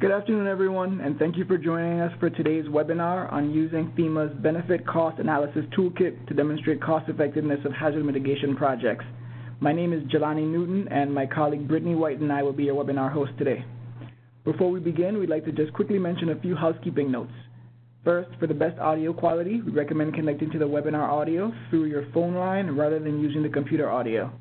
Good afternoon, everyone, and thank you for joining us for today's webinar on using FEMA's Benefit Cost Analysis Toolkit to demonstrate cost effectiveness of hazard mitigation projects. My name is Jelani Newton, and my colleague Brittany White and I will be your webinar host today. Before we begin, we'd like to just quickly mention a few housekeeping notes. First, for the best audio quality, we recommend connecting to the webinar audio through your phone line rather than using the computer audio.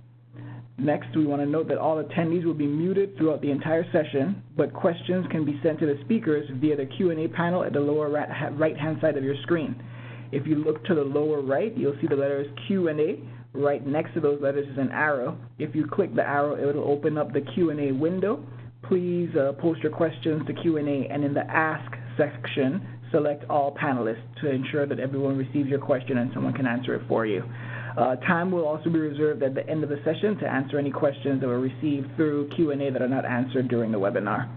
Next, we want to note that all attendees will be muted throughout the entire session, but questions can be sent to the speakers via the Q&A panel at the lower right-hand side of your screen. If you look to the lower right, you'll see the letters Q&A. Right next to those letters is an arrow. If you click the arrow, it will open up the Q&A window. Please uh, post your questions to Q&A, and in the Ask section, select all panelists to ensure that everyone receives your question and someone can answer it for you. Uh, time will also be reserved at the end of the session to answer any questions that were received through Q&A that are not answered during the webinar.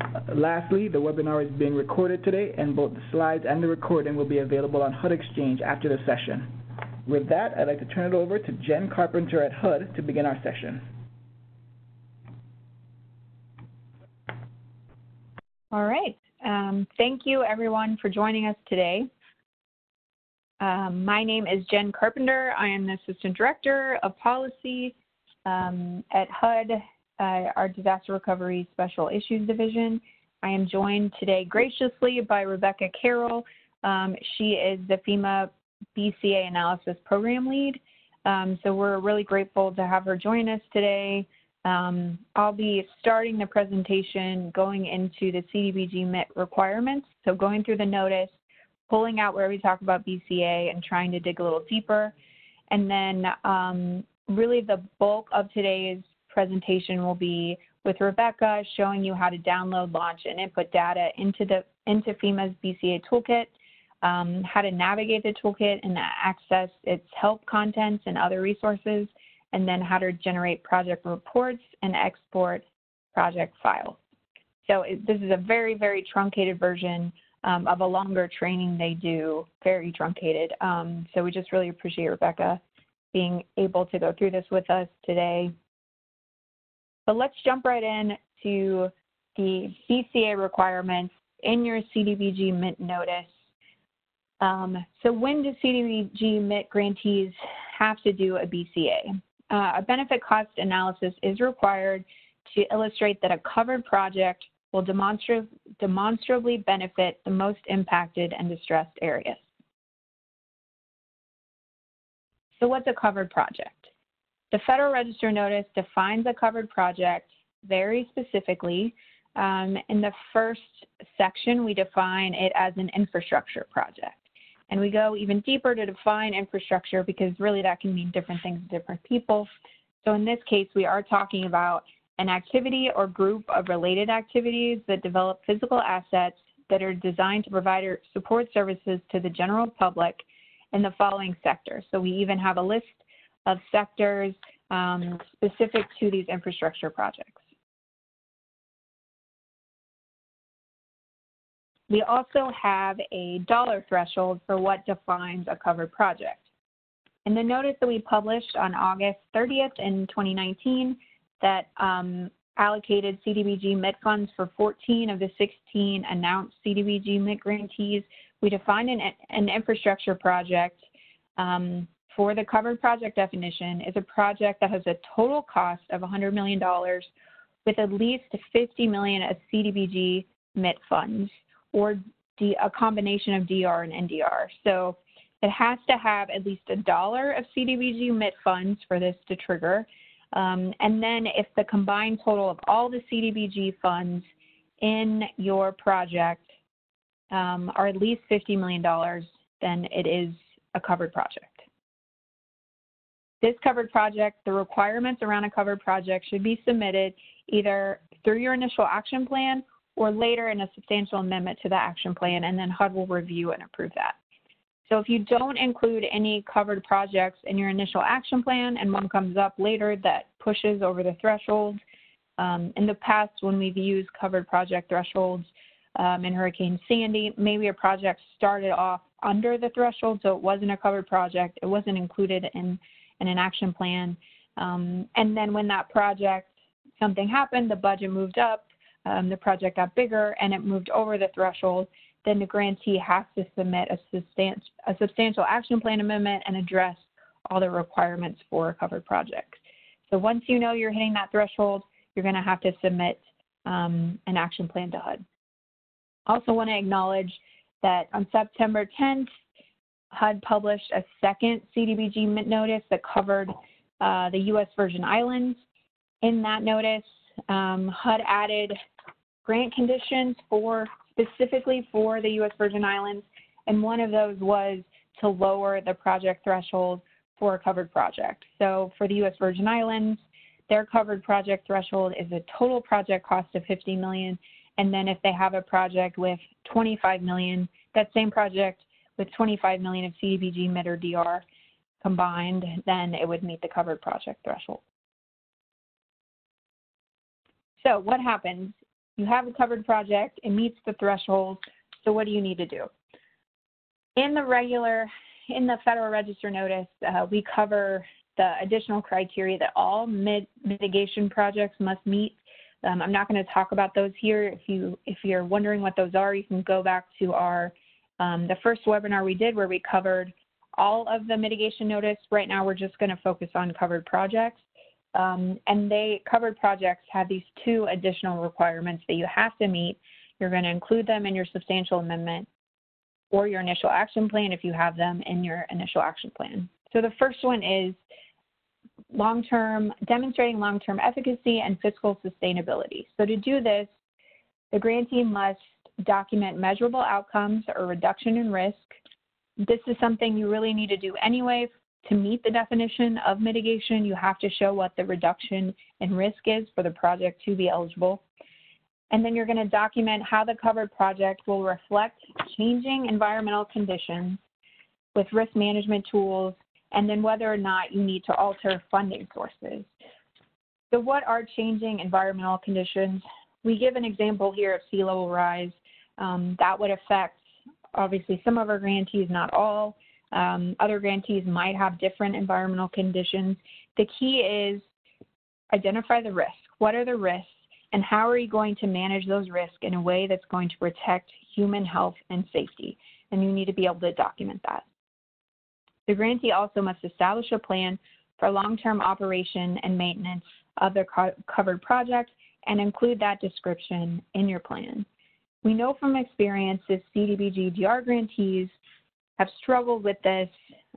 Uh, lastly, the webinar is being recorded today, and both the slides and the recording will be available on HUD Exchange after the session. With that, I'd like to turn it over to Jen Carpenter at HUD to begin our session. All right. Um, thank you, everyone, for joining us today. Um, my name is Jen Carpenter. I am the Assistant Director of Policy um, at HUD, uh, our Disaster Recovery Special Issues Division. I am joined today graciously by Rebecca Carroll. Um, she is the FEMA BCA Analysis Program Lead. Um, so we're really grateful to have her join us today. Um, I'll be starting the presentation going into the CDBG MIT requirements. So going through the notice, pulling out where we talk about BCA and trying to dig a little deeper. And then um, really the bulk of today's presentation will be with Rebecca showing you how to download, launch, and input data into, the, into FEMA's BCA toolkit, um, how to navigate the toolkit and access its help contents and other resources, and then how to generate project reports and export project files. So it, this is a very, very truncated version um, of a longer training they do, very truncated. Um, so we just really appreciate Rebecca being able to go through this with us today. But let's jump right in to the BCA requirements in your CDBG MIT notice. Um, so when do CDBG MIT grantees have to do a BCA? Uh, a benefit cost analysis is required to illustrate that a covered project will demonstrably benefit the most impacted and distressed areas. So what's a covered project? The Federal Register Notice defines a covered project very specifically. Um, in the first section, we define it as an infrastructure project. And we go even deeper to define infrastructure because really that can mean different things to different people. So in this case, we are talking about an activity or group of related activities that develop physical assets that are designed to provide support services to the general public in the following sectors. So we even have a list of sectors um, specific to these infrastructure projects. We also have a dollar threshold for what defines a covered project. In the notice that we published on August 30th in 2019, that um, allocated CDBG MIT funds for 14 of the 16 announced CDBG MIT grantees. We defined an, an infrastructure project um, for the covered project definition is a project that has a total cost of $100 million with at least 50 million of CDBG MIT funds or D, a combination of DR and NDR. So it has to have at least a dollar of CDBG MIT funds for this to trigger. Um, and then if the combined total of all the CDBG funds in your project um, are at least $50 million, then it is a covered project. This covered project, the requirements around a covered project should be submitted either through your initial action plan or later in a substantial amendment to the action plan, and then HUD will review and approve that. So if you don't include any covered projects in your initial action plan and one comes up later that pushes over the threshold, um, in the past when we've used covered project thresholds um, in Hurricane Sandy, maybe a project started off under the threshold, so it wasn't a covered project, it wasn't included in, in an action plan. Um, and then when that project, something happened, the budget moved up, um, the project got bigger and it moved over the threshold, then the grantee has to submit a, substan- a substantial action plan amendment and address all the requirements for a covered project. So once you know you're hitting that threshold, you're going to have to submit um, an action plan to HUD. I also want to acknowledge that on September 10th, HUD published a second CDBG notice that covered uh, the U.S. Virgin Islands. In that notice, um, HUD added grant conditions for specifically for the U.S. Virgin Islands, and one of those was to lower the project threshold for a covered project. So for the U.S. Virgin Islands, their covered project threshold is a total project cost of 50 million, and then if they have a project with 25 million, that same project with 25 million of CDBG, MIT, or DR combined, then it would meet the covered project threshold. So what happens? You have a covered project, it meets the threshold, so what do you need to do? In the regular, in the Federal Register notice, uh, we cover the additional criteria that all mitigation projects must meet. Um, I'm not going to talk about those here. If you if you're wondering what those are, you can go back to our um, the first webinar we did where we covered all of the mitigation notice. Right now, we're just going to focus on covered projects. Um, and they covered projects have these two additional requirements that you have to meet. You're going to include them in your substantial amendment or your initial action plan if you have them in your initial action plan. So the first one is long-term, demonstrating long-term efficacy and fiscal sustainability. So to do this, the grantee must document measurable outcomes or reduction in risk. This is something you really need to do anyway to meet the definition of mitigation. You have to show what the reduction in risk is for the project to be eligible. And then you're going to document how the covered project will reflect changing environmental conditions with risk management tools and then whether or not you need to alter funding sources. So what are changing environmental conditions? We give an example here of sea level rise. Um, that would affect, obviously, some of our grantees, not all. Um, other grantees might have different environmental conditions. The key is identify the risk. What are the risks? And how are you going to manage those risks in a way that's going to protect human health and safety? And you need to be able to document that. The grantee also must establish a plan for long-term operation and maintenance of their co covered project and include that description in your plan. We know from experience that CDBG DR grantees have struggled with this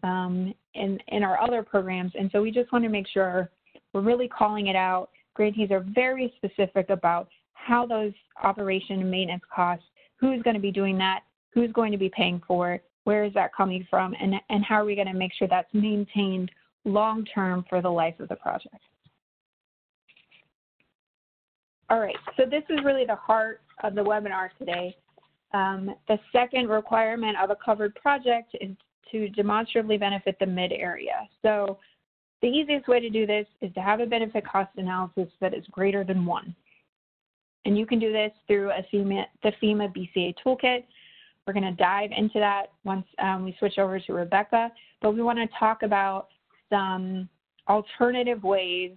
um, in, in our other programs, and so we just want to make sure we're really calling it out. Grantees are very specific about how those operation and maintenance costs, who's going to be doing that, who's going to be paying for it, where is that coming from, and, and how are we going to make sure that's maintained long term for the life of the project. All right, so this is really the heart of the webinar today. Um, the second requirement of a covered project is to demonstrably benefit the mid area. So the easiest way to do this is to have a benefit cost analysis that is greater than one. And you can do this through a FEMA, the FEMA BCA toolkit. We're going to dive into that once um, we switch over to Rebecca, but we want to talk about some alternative ways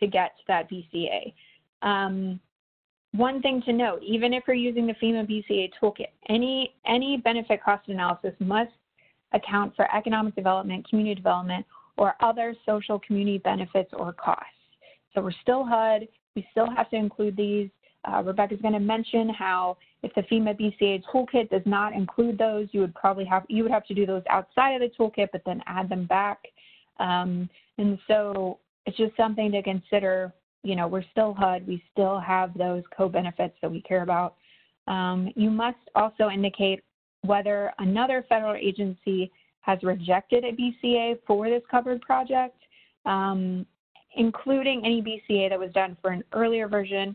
to get to that BCA. Um, one thing to note, even if you're using the FEMA BCA toolkit, any, any benefit cost analysis must account for economic development, community development, or other social community benefits or costs. So we're still HUD, we still have to include these. Uh, Rebecca's going to mention how if the FEMA BCA toolkit does not include those, you would probably have you would have to do those outside of the toolkit, but then add them back. Um, and so it's just something to consider. You know, we're still HUD. We still have those co-benefits that we care about. Um, you must also indicate whether another federal agency has rejected a BCA for this covered project, um, including any BCA that was done for an earlier version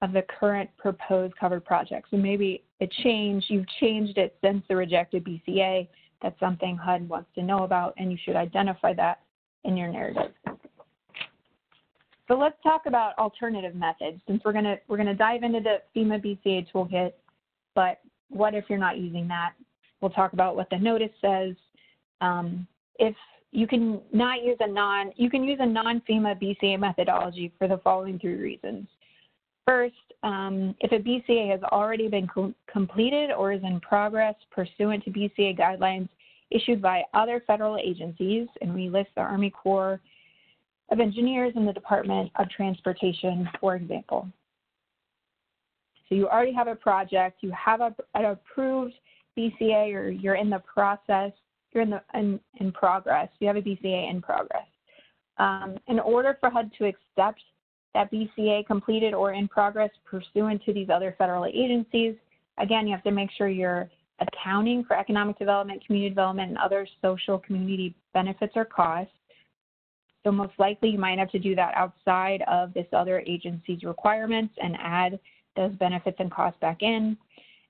of the current proposed covered project. So maybe it changed, you've changed it since the rejected BCA. That's something HUD wants to know about, and you should identify that in your narrative. So let's talk about alternative methods since we're gonna we're gonna dive into the FEMA BCA toolkit, but what if you're not using that? We'll talk about what the notice says. Um, if you can not use a non you can use a non FEMA BCA methodology for the following three reasons. First, um, if a BCA has already been co completed or is in progress pursuant to BCA guidelines issued by other federal agencies, and we list the Army Corps of Engineers in the Department of Transportation, for example. So you already have a project, you have a, an approved BCA or you're in the process, you're in the in, in progress, you have a BCA in progress. Um, in order for HUD to accept that BCA completed or in progress pursuant to these other federal agencies, again, you have to make sure you're accounting for economic development, community development, and other social community benefits or costs. So most likely you might have to do that outside of this other agency's requirements and add those benefits and costs back in.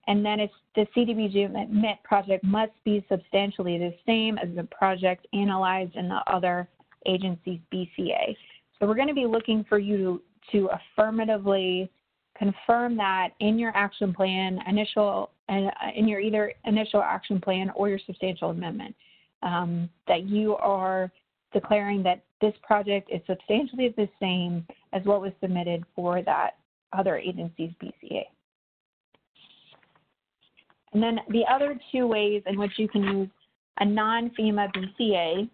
And then it's the CDBG MIT project must be substantially the same as the project analyzed in the other agency's BCA. So we're going to be looking for you to, affirmatively confirm that in your action plan, initial, uh, in your either initial action plan or your substantial amendment, um, that you are declaring that this project is substantially the same as what was submitted for that other agency's BCA. And then the other two ways in which you can use a non-FEMA BCA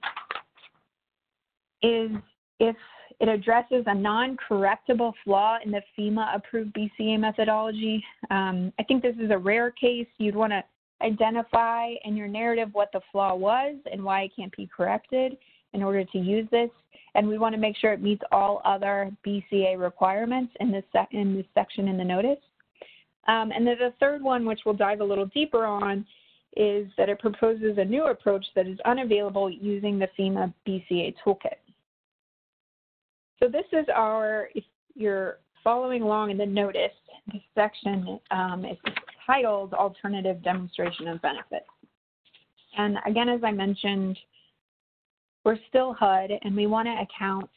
is if it addresses a non-correctable flaw in the FEMA-approved BCA methodology. Um, I think this is a rare case. You'd want to identify in your narrative what the flaw was and why it can't be corrected in order to use this. And we want to make sure it meets all other BCA requirements in this, in this section in the notice. Um, and then the third one, which we'll dive a little deeper on, is that it proposes a new approach that is unavailable using the FEMA BCA toolkit. So this is our, if you're following along in the notice, this section um, is titled Alternative Demonstration of Benefits. And again, as I mentioned, we're still HUD and we want to account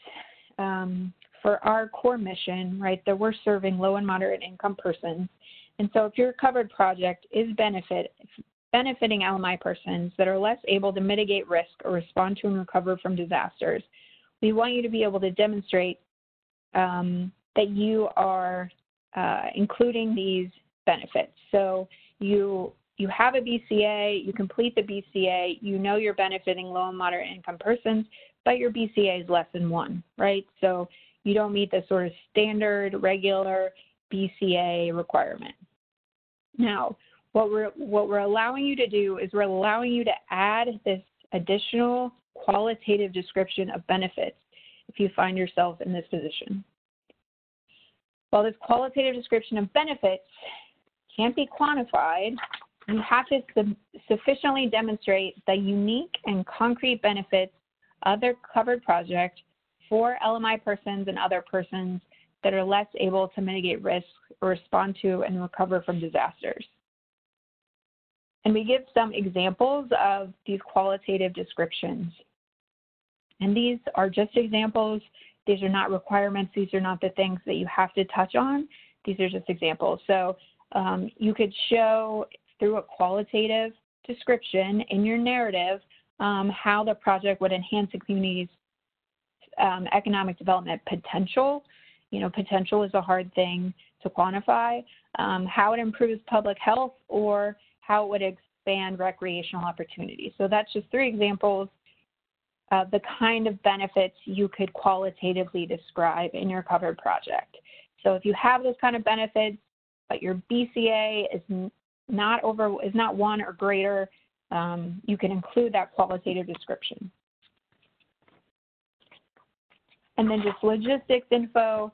um, for our core mission, right, that we're serving low and moderate income persons. And so if your covered project is benefit, benefiting LMI persons that are less able to mitigate risk or respond to and recover from disasters, we want you to be able to demonstrate um, that you are uh, including these benefits. So you you have a BCA, you complete the BCA, you know you're benefiting low and moderate income persons, but your BCA is less than one, right? So you don't meet the sort of standard regular BCA requirement. Now, what we're what we're allowing you to do is we're allowing you to add this additional qualitative description of benefits if you find yourself in this position. While this qualitative description of benefits can't be quantified, you have to su sufficiently demonstrate the unique and concrete benefits of their covered project for LMI persons and other persons that are less able to mitigate risk or respond to and recover from disasters. And we give some examples of these qualitative descriptions. And these are just examples. These are not requirements. These are not the things that you have to touch on. These are just examples. So um, you could show through a qualitative description in your narrative um, how the project would enhance the community's um, economic development potential. You know, potential is a hard thing to quantify. Um, how it improves public health or how it would expand recreational opportunities. So that's just three examples of the kind of benefits you could qualitatively describe in your covered project. So if you have those kind of benefits, but your BCA is not over is not one or greater, um, you can include that qualitative description. And then just logistics info.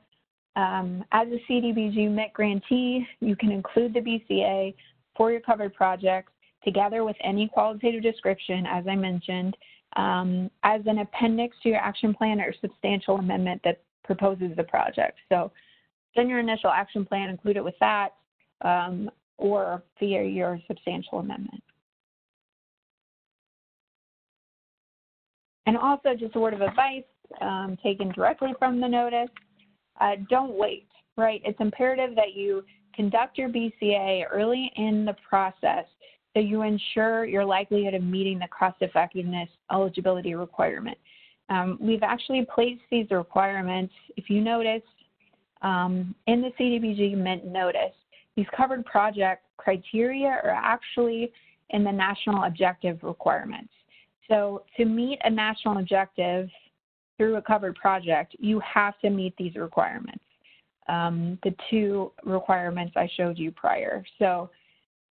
Um, as a CDBG MIT grantee, you can include the BCA for your covered projects together with any qualitative description, as I mentioned, um, as an appendix to your action plan or substantial amendment that proposes the project. So in your initial action plan, include it with that. Um, or via your substantial amendment. And also, just a word of advice um, taken directly from the notice uh, don't wait, right? It's imperative that you conduct your BCA early in the process so you ensure your likelihood of meeting the cost effectiveness eligibility requirement. Um, we've actually placed these requirements, if you notice, um, in the CDBG MIT notice, these covered project criteria are actually in the national objective requirements. So to meet a national objective through a covered project, you have to meet these requirements, um, the two requirements I showed you prior. So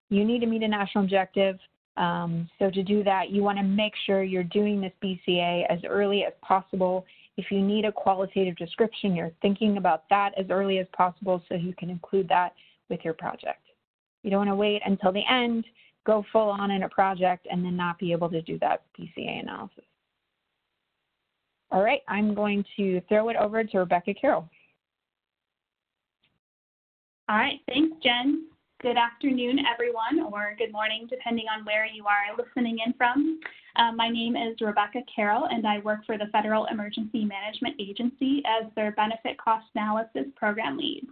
you need to meet a national objective. Um, so to do that, you want to make sure you're doing this BCA as early as possible. If you need a qualitative description, you're thinking about that as early as possible so you can include that with your project. You don't want to wait until the end, go full on in a project, and then not be able to do that BCA analysis. All right, I'm going to throw it over to Rebecca Carroll. All right, thanks, Jen. Good afternoon, everyone, or good morning, depending on where you are listening in from. Uh, my name is Rebecca Carroll, and I work for the Federal Emergency Management Agency as their Benefit Cost Analysis Program Lead.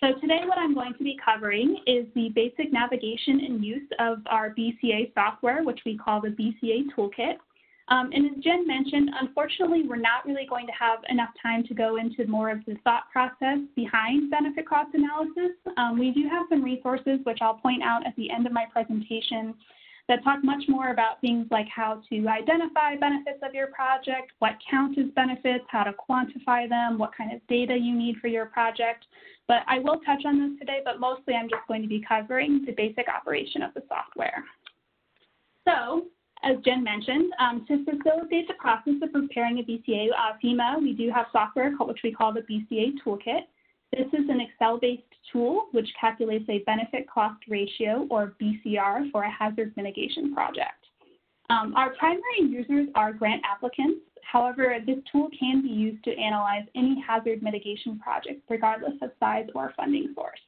So today what I'm going to be covering is the basic navigation and use of our BCA software, which we call the BCA Toolkit. Um, and as Jen mentioned, unfortunately, we're not really going to have enough time to go into more of the thought process behind benefit cost analysis. Um, we do have some resources, which I'll point out at the end of my presentation, that talk much more about things like how to identify benefits of your project, what count as benefits, how to quantify them, what kind of data you need for your project. But I will touch on this today, but mostly I'm just going to be covering the basic operation of the software. So as Jen mentioned, um, to facilitate the process of preparing a BCA uh, FEMA, we do have software which we call the BCA Toolkit. This is an Excel-based tool which calculates a benefit cost ratio, or BCR, for a hazard mitigation project. Um, our primary users are grant applicants. However, this tool can be used to analyze any hazard mitigation project, regardless of size or funding source.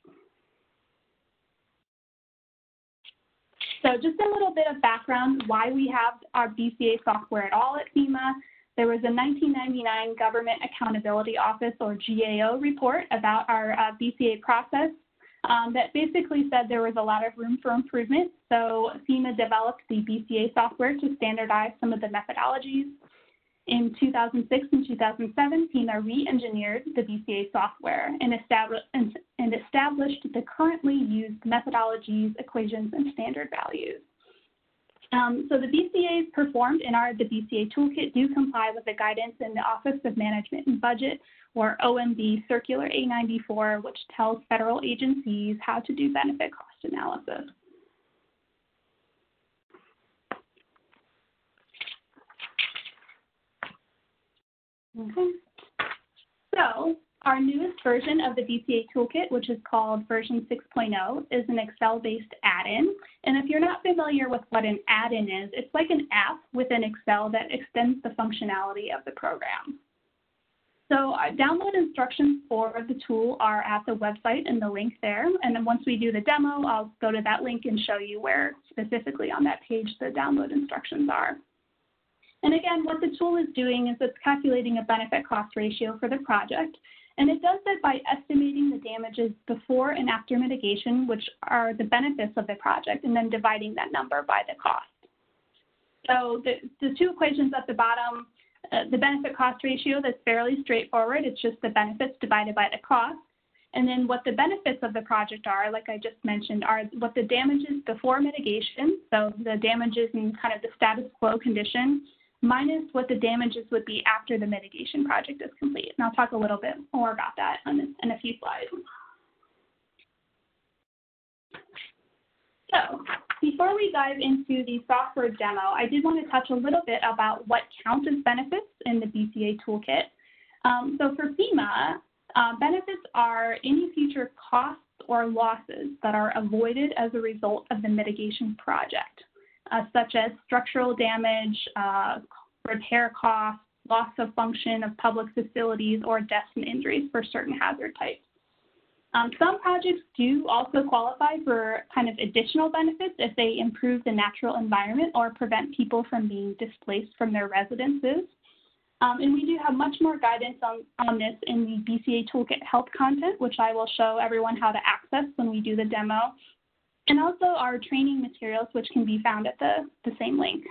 So just a little bit of background why we have our BCA software at all at FEMA. There was a 1999 Government Accountability Office or GAO report about our uh, BCA process um, that basically said there was a lot of room for improvement. So FEMA developed the BCA software to standardize some of the methodologies in 2006 and 2007, FEMA re-engineered the BCA software and, established, and, and established the currently used methodologies, equations, and standard values. Um, so the BCAs performed in our the BCA toolkit do comply with the guidance in the Office of Management and Budget, or OMB Circular A94, which tells federal agencies how to do benefit cost analysis. Okay. So our newest version of the BCA toolkit, which is called version 6.0, is an Excel-based add-in. And if you're not familiar with what an add-in is, it's like an app within Excel that extends the functionality of the program. So uh, download instructions for the tool are at the website and the link there. And then once we do the demo, I'll go to that link and show you where specifically on that page the download instructions are. And again, what the tool is doing is it's calculating a benefit cost ratio for the project. And it does that by estimating the damages before and after mitigation, which are the benefits of the project, and then dividing that number by the cost. So the, the two equations at the bottom, uh, the benefit cost ratio, that's fairly straightforward. It's just the benefits divided by the cost. And then what the benefits of the project are, like I just mentioned, are what the damages before mitigation, so the damages in kind of the status quo condition, minus what the damages would be after the mitigation project is complete. And I'll talk a little bit more about that in, in a few slides. So before we dive into the software demo, I did want to touch a little bit about what counts as benefits in the BCA toolkit. Um, so for FEMA, uh, benefits are any future costs or losses that are avoided as a result of the mitigation project uh, such as structural damage, uh, repair costs, loss of function of public facilities, or deaths and injuries for certain hazard types. Um, some projects do also qualify for kind of additional benefits if they improve the natural environment or prevent people from being displaced from their residences. Um, and we do have much more guidance on, on this in the BCA Toolkit Help content, which I will show everyone how to access when we do the demo and also our training materials, which can be found at the, the same link.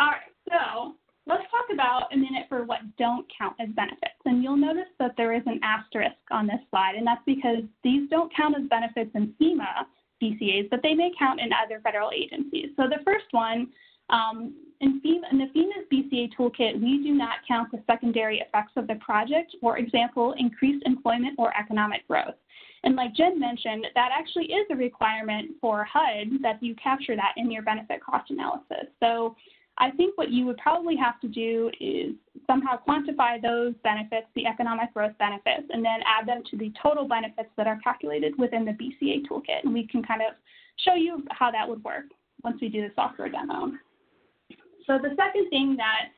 All right, so let's talk about a minute for what don't count as benefits. And you'll notice that there is an asterisk on this slide, and that's because these don't count as benefits in FEMA BCAs, but they may count in other federal agencies. So the first one, um, in, FEMA, in the FEMA's BCA toolkit, we do not count the secondary effects of the project, for example, increased employment or economic growth. And like Jen mentioned, that actually is a requirement for HUD that you capture that in your benefit cost analysis. So I think what you would probably have to do is somehow quantify those benefits, the economic growth benefits, and then add them to the total benefits that are calculated within the BCA toolkit. And we can kind of show you how that would work once we do the software demo. So the second thing that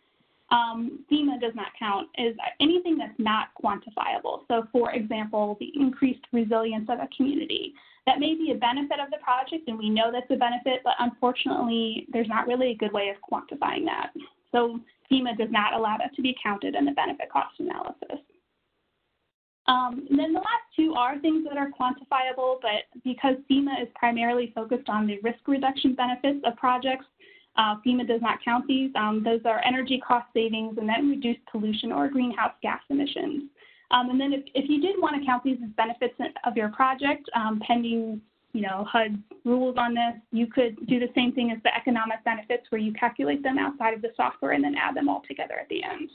um, FEMA does not count is anything that's not quantifiable. So for example, the increased resilience of a community. That may be a benefit of the project and we know that's a benefit, but unfortunately there's not really a good way of quantifying that. So FEMA does not allow that to be counted in the benefit cost analysis. Um, and then the last two are things that are quantifiable, but because FEMA is primarily focused on the risk reduction benefits of projects, uh, FEMA does not count these. Um, those are energy cost savings and then reduced pollution or greenhouse gas emissions. Um, and then if, if you did want to count these as benefits of your project, um, pending you know, HUD rules on this, you could do the same thing as the economic benefits where you calculate them outside of the software and then add them all together at the end.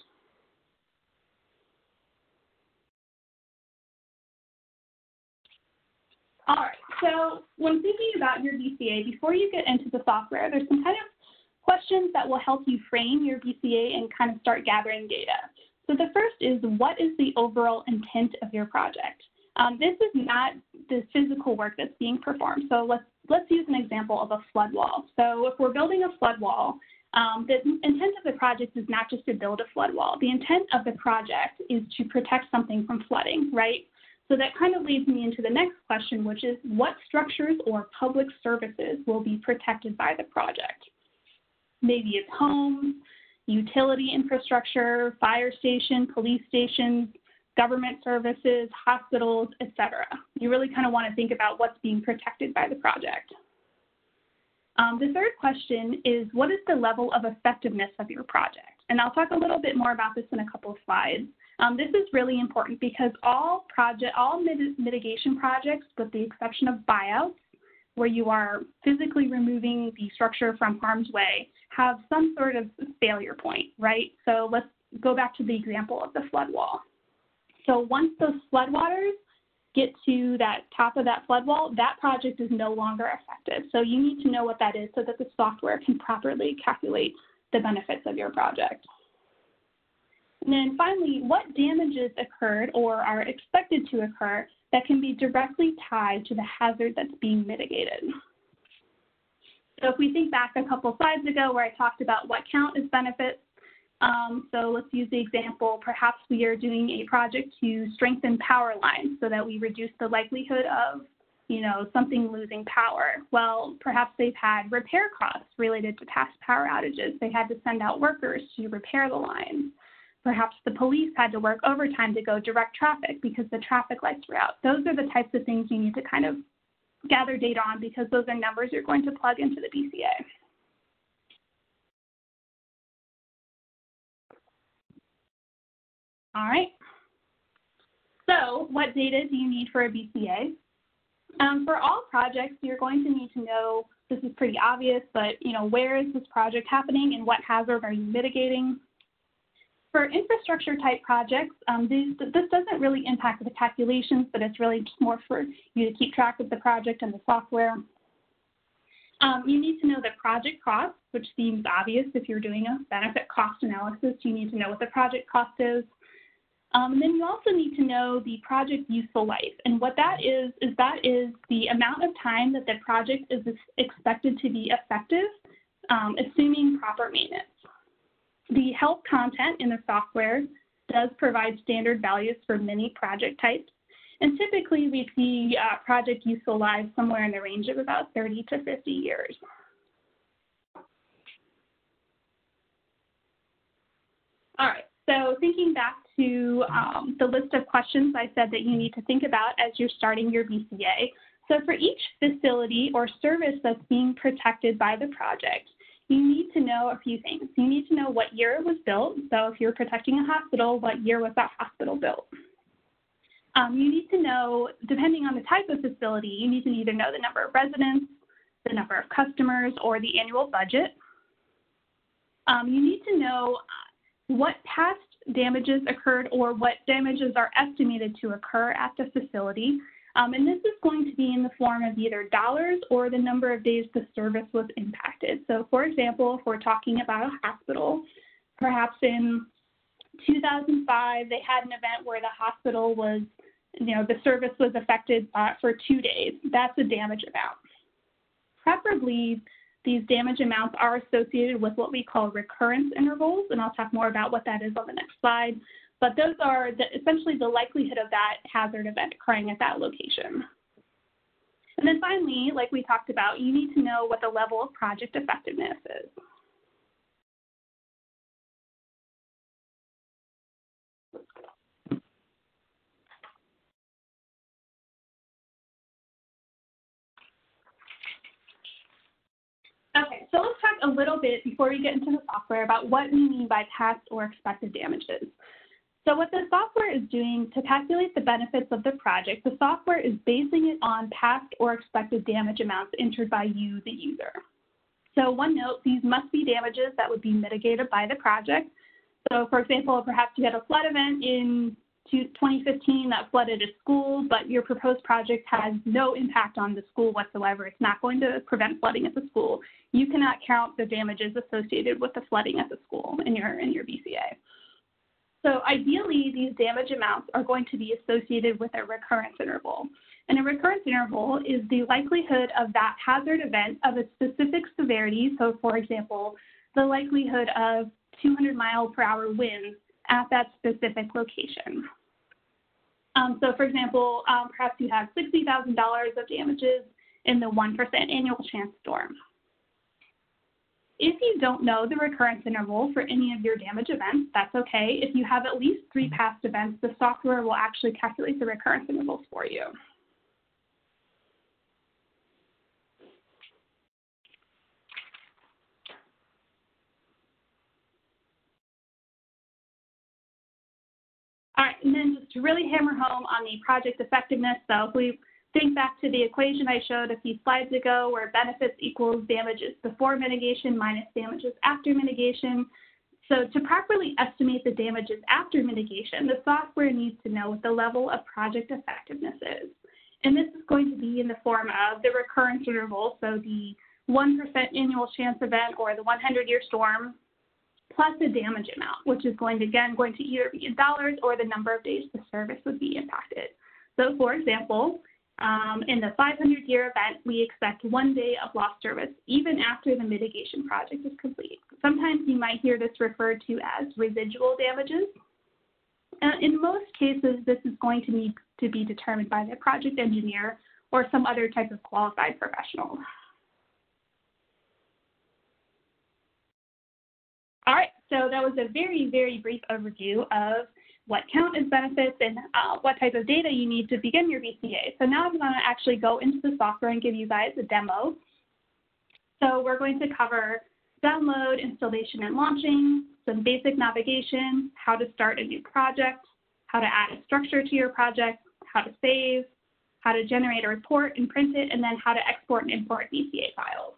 All right, so when thinking about your BCA, before you get into the software, there's some kind of questions that will help you frame your BCA and kind of start gathering data. So the first is what is the overall intent of your project? Um, this is not the physical work that's being performed. So let's, let's use an example of a flood wall. So if we're building a flood wall, um, the intent of the project is not just to build a flood wall. The intent of the project is to protect something from flooding, right? So that kind of leads me into the next question, which is what structures or public services will be protected by the project? Maybe it's homes, utility infrastructure, fire station, police stations, government services, hospitals, etc. You really kind of want to think about what's being protected by the project. Um, the third question is what is the level of effectiveness of your project? And I'll talk a little bit more about this in a couple of slides. Um, this is really important because all project, all mit mitigation projects, with the exception of buyouts, where you are physically removing the structure from harm's way, have some sort of failure point, right? So let's go back to the example of the flood wall. So once those floodwaters get to that top of that flood wall, that project is no longer effective. So you need to know what that is so that the software can properly calculate the benefits of your project. And then finally, what damages occurred or are expected to occur that can be directly tied to the hazard that's being mitigated. So if we think back a couple slides ago where I talked about what count as benefits, um, so let's use the example, perhaps we are doing a project to strengthen power lines so that we reduce the likelihood of, you know, something losing power. Well, perhaps they've had repair costs related to past power outages. They had to send out workers to repair the lines. Perhaps the police had to work overtime to go direct traffic because the traffic lights were out. Those are the types of things you need to kind of gather data on because those are numbers you're going to plug into the BCA. All right. So what data do you need for a BCA? Um, for all projects, you're going to need to know, this is pretty obvious, but you know, where is this project happening and what hazard are you mitigating? For infrastructure type projects, um, these, this doesn't really impact the calculations, but it's really just more for you to keep track of the project and the software. Um, you need to know the project cost, which seems obvious if you're doing a benefit cost analysis. You need to know what the project cost is. Um, and then you also need to know the project useful life. And what that is, is that is the amount of time that the project is expected to be effective, um, assuming proper maintenance. The help content in the software does provide standard values for many project types. And typically we see uh, project useful lives somewhere in the range of about 30 to 50 years. All right, so thinking back to um, the list of questions I said that you need to think about as you're starting your BCA. So for each facility or service that's being protected by the project, you need to know a few things. You need to know what year it was built. So if you're protecting a hospital, what year was that hospital built? Um, you need to know, depending on the type of facility, you need to either know the number of residents, the number of customers, or the annual budget. Um, you need to know what past damages occurred or what damages are estimated to occur at the facility. Um, and this is going to be in the form of either dollars or the number of days the service was impacted. So for example, if we're talking about a hospital, perhaps in 2005, they had an event where the hospital was, you know, the service was affected uh, for two days. That's a damage amount. Preferably, these damage amounts are associated with what we call recurrence intervals, and I'll talk more about what that is on the next slide. But those are the, essentially the likelihood of that hazard event occurring at that location. And then finally, like we talked about, you need to know what the level of project effectiveness is. Okay, so let's talk a little bit before we get into the software about what we mean by past or expected damages. So what the software is doing to calculate the benefits of the project, the software is basing it on past or expected damage amounts entered by you, the user. So one note, these must be damages that would be mitigated by the project. So for example, perhaps you had a flood event in 2015 that flooded a school, but your proposed project has no impact on the school whatsoever. It's not going to prevent flooding at the school. You cannot count the damages associated with the flooding at the school in your, in your BCA. So ideally, these damage amounts are going to be associated with a recurrence interval. And a recurrence interval is the likelihood of that hazard event of a specific severity. So for example, the likelihood of 200 mile per hour winds at that specific location. Um, so for example, um, perhaps you have $60,000 of damages in the 1% annual chance storm. If you don't know the recurrence interval for any of your damage events, that's okay. If you have at least three past events, the software will actually calculate the recurrence intervals for you. All right, and then just to really hammer home on the project effectiveness, so if we think back to the equation I showed a few slides ago where benefits equals damages before mitigation minus damages after mitigation. So to properly estimate the damages after mitigation, the software needs to know what the level of project effectiveness is. And this is going to be in the form of the recurrence interval, so the 1% annual chance event or the 100-year storm, plus a damage amount, which is going to, again, going to either be in dollars or the number of days the service would be impacted. So for example, um, in the 500 year event, we expect one day of lost service even after the mitigation project is complete. Sometimes you might hear this referred to as residual damages. Uh, in most cases, this is going to need to be determined by the project engineer or some other type of qualified professional. All right, so that was a very, very brief overview of what count as benefits and uh, what type of data you need to begin your BCA. So now I'm going to actually go into the software and give you guys a demo. So we're going to cover download, installation, and launching, some basic navigation, how to start a new project, how to add a structure to your project, how to save, how to generate a report and print it, and then how to export and import BCA files.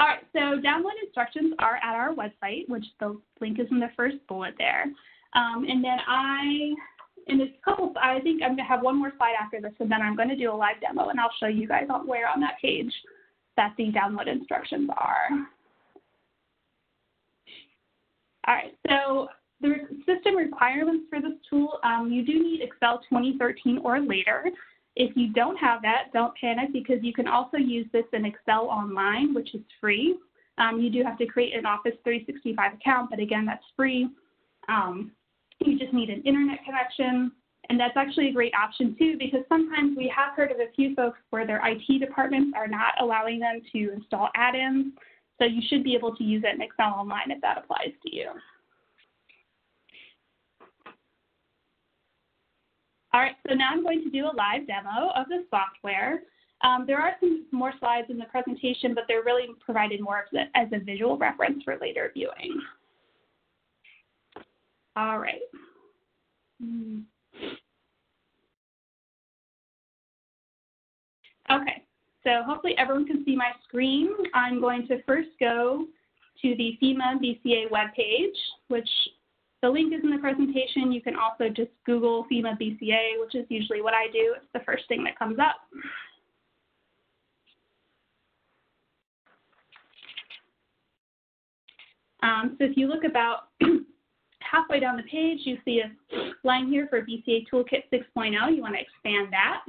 All right, so download instructions are at our website, which the link is in the first bullet there. Um, and then I, in this couple, I think I'm gonna have one more slide after this, and then I'm gonna do a live demo, and I'll show you guys on where on that page that the download instructions are. All right, so the system requirements for this tool, um, you do need Excel 2013 or later. If you don't have that, don't panic because you can also use this in Excel Online, which is free. Um, you do have to create an Office 365 account, but again, that's free. Um, you just need an internet connection. And that's actually a great option too, because sometimes we have heard of a few folks where their IT departments are not allowing them to install add-ins. So you should be able to use it in Excel Online if that applies to you. All right, so now I'm going to do a live demo of the software. Um, there are some more slides in the presentation, but they're really provided more as a, as a visual reference for later viewing. All right. Okay, so hopefully everyone can see my screen. I'm going to first go to the FEMA BCA webpage, which the link is in the presentation. You can also just Google FEMA BCA, which is usually what I do. It's the first thing that comes up. Um, so if you look about halfway down the page, you see a line here for BCA Toolkit 6.0. You want to expand that.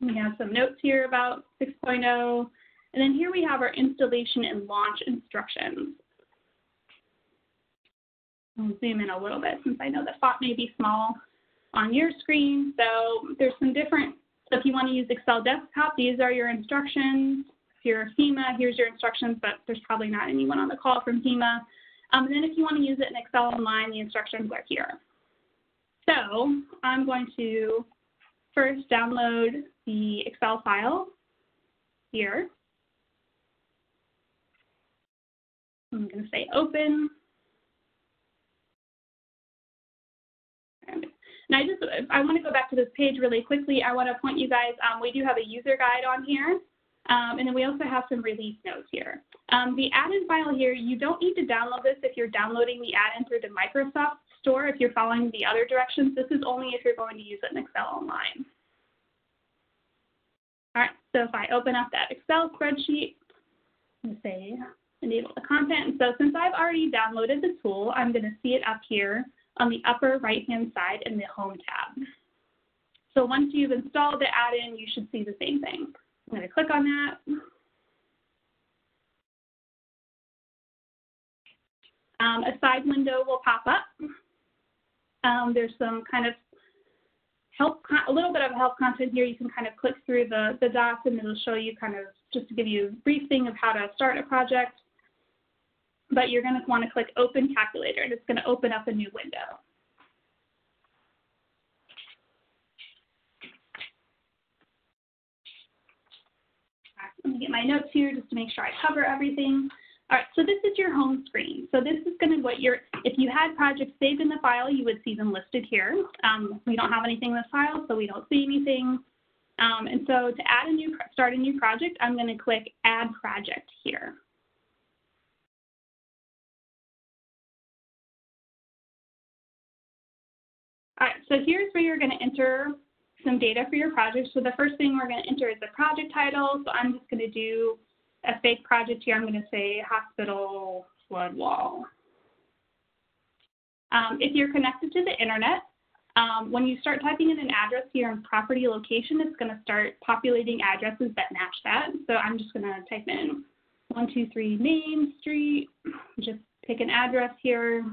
We have some notes here about 6.0. And then here we have our installation and launch instructions. I'll zoom in a little bit since I know the font may be small on your screen. So there's some different, so if you want to use Excel Desktop, these are your instructions. If you're FEMA, here's your instructions, but there's probably not anyone on the call from FEMA. Um, and then if you want to use it in Excel Online, the instructions are here. So I'm going to first download the Excel file here. I'm going to say open. And I just, I want to go back to this page really quickly. I want to point you guys, um, we do have a user guide on here. Um, and then we also have some release notes here. Um, the add-in file here, you don't need to download this if you're downloading the add-in through the Microsoft Store. If you're following the other directions, this is only if you're going to use it in Excel Online. All right, so if I open up that Excel spreadsheet and say enable the content, so since I've already downloaded the tool, I'm going to see it up here on the upper right-hand side in the Home tab. So once you've installed the add-in, you should see the same thing. I'm going to click on that. Um, a side window will pop up. Um, there's some kind of help, a little bit of help content here. You can kind of click through the, the docs and it'll show you kind of just to give you a brief thing of how to start a project. But you're going to want to click Open Calculator and it's going to open up a new window. Let me get my notes here just to make sure I cover everything. All right, so this is your home screen. So this is going to what your, if you had projects saved in the file, you would see them listed here. Um, we don't have anything in the file, so we don't see anything. Um, and so to add a new, start a new project, I'm going to click Add Project here. So here's where you're going to enter some data for your project. So the first thing we're going to enter is the project title. So I'm just going to do a fake project here. I'm going to say hospital flood wall. Um, if you're connected to the internet, um, when you start typing in an address here in property location, it's going to start populating addresses that match that. So I'm just going to type in 123 Main Street, just pick an address here.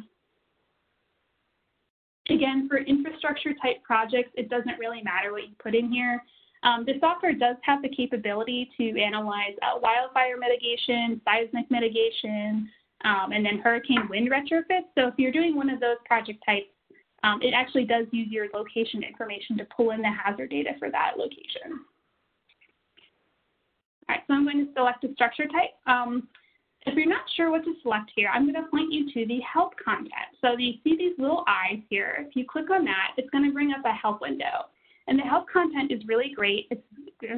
Again, for infrastructure type projects, it doesn't really matter what you put in here. Um, the software does have the capability to analyze uh, wildfire mitigation, seismic mitigation, um, and then hurricane wind retrofits. So if you're doing one of those project types, um, it actually does use your location information to pull in the hazard data for that location. All right, so I'm going to select a structure type. If you're not sure what to select here, I'm going to point you to the help content. So you see these little eyes here. If you click on that, it's going to bring up a help window. And the help content is really great. It's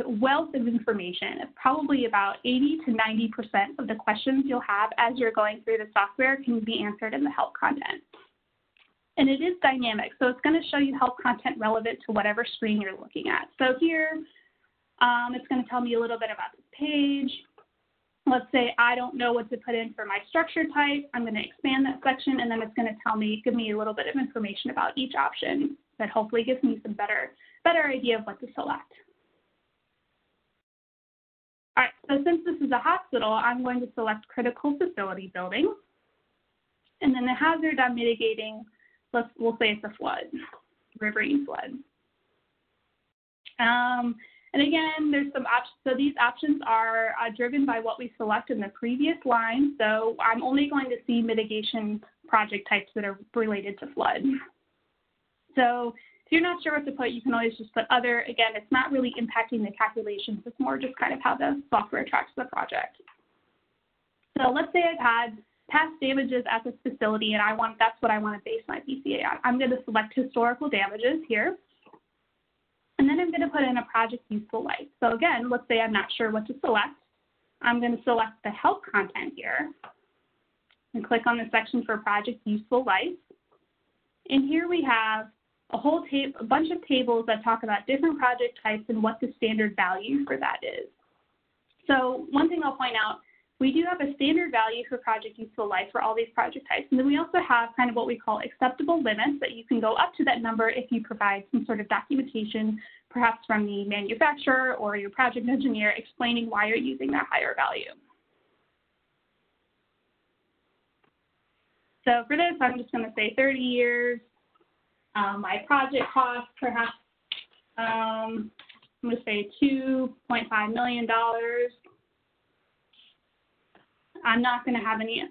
a wealth of information. It's probably about 80 to 90% of the questions you'll have as you're going through the software can be answered in the help content. And it is dynamic, so it's going to show you help content relevant to whatever screen you're looking at. So here, um, it's going to tell me a little bit about this page, let's say I don't know what to put in for my structure type, I'm going to expand that section and then it's going to tell me, give me a little bit of information about each option that hopefully gives me some better, better idea of what to select. All right, so since this is a hospital, I'm going to select critical facility building. And then the hazard I'm mitigating, let's, we'll say it's a flood, riverine flood. Um, and again, there's some options. So these options are uh, driven by what we select in the previous line. So I'm only going to see mitigation project types that are related to flood. So If you're not sure what to put, you can always just put other. Again, it's not really impacting the calculations. It's more just kind of how the software tracks the project. So let's say I've had past damages at this facility and I want, that's what I want to base my BCA on. I'm going to select historical damages here. And then I'm going to put in a project useful life. So again, let's say I'm not sure what to select. I'm going to select the help content here and click on the section for project useful life. And here we have a whole tape, a bunch of tables that talk about different project types and what the standard value for that is. So one thing I'll point out, we do have a standard value for project useful life for all these project types. And then we also have kind of what we call acceptable limits that you can go up to that number if you provide some sort of documentation, perhaps from the manufacturer or your project engineer explaining why you're using that higher value. So for this, I'm just going to say 30 years. Um, my project cost, perhaps, um, I'm going to say $2.5 million. I'm not going to have any,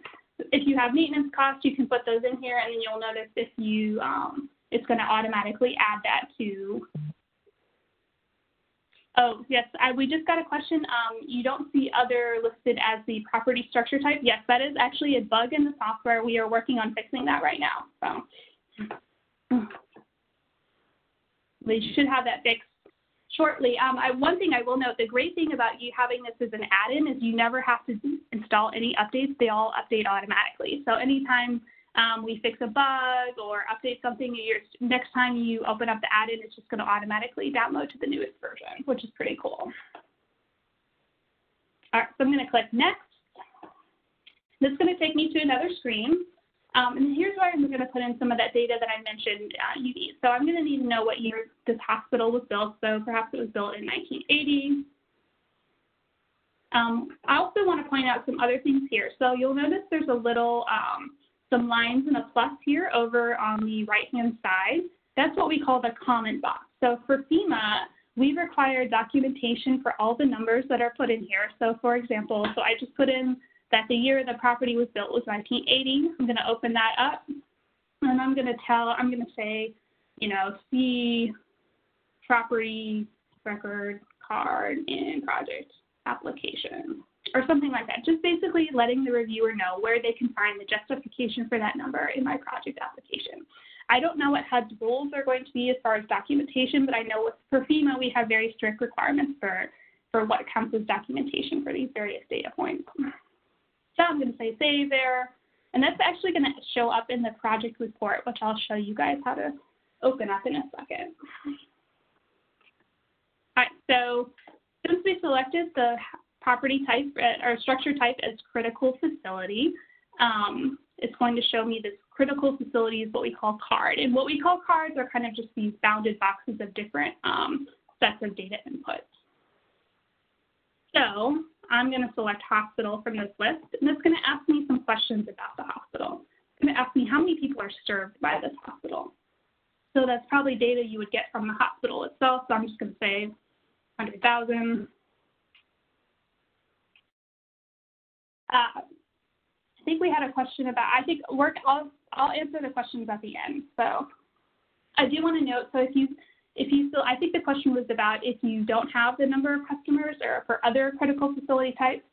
if you have maintenance costs, you can put those in here, and then you'll notice if you, um, it's going to automatically add that to Oh, yes, I, we just got a question. Um, you don't see other listed as the property structure type. Yes, that is actually a bug in the software. We are working on fixing that right now. So we should have that fixed shortly. Um, I, one thing I will note, the great thing about you having this as an add-in is you never have to install any updates. They all update automatically. So anytime um, we fix a bug or update something, next time you open up the add-in, it's just going to automatically download to the newest version, which is pretty cool. All right, so I'm going to click Next. This is going to take me to another screen. Um, and here's where I'm going to put in some of that data that I mentioned uh, you need. So I'm going to need to know what year this hospital was built. So perhaps it was built in 1980. Um, I also want to point out some other things here. So you'll notice there's a little um, some lines and a plus here over on the right-hand side. That's what we call the comment box. So for FEMA, we require documentation for all the numbers that are put in here. So for example, so I just put in that the year the property was built was 1980. I'm going to open that up and I'm going to tell, I'm going to say, you know, see property record card in project application or something like that. Just basically letting the reviewer know where they can find the justification for that number in my project application. I don't know what HUD's rules are going to be as far as documentation, but I know with for FEMA we have very strict requirements for, for what counts as documentation for these various data points. So I'm going to say save there, and that's actually going to show up in the project report, which I'll show you guys how to open up in a second. All right, so since we selected the property type uh, or structure type as critical facility. Um, it's going to show me this critical facility is what we call card. And what we call cards are kind of just these bounded boxes of different um, sets of data inputs. So I'm going to select hospital from this list, and it's going to ask me some questions about the hospital. It's going to ask me how many people are served by this hospital. So that's probably data you would get from the hospital itself. So I'm just going to say 100,000. Uh, I think we had a question about, I think work, I'll, I'll answer the questions at the end. So I do want to note, so if you, if you still, I think the question was about if you don't have the number of customers or for other critical facility types,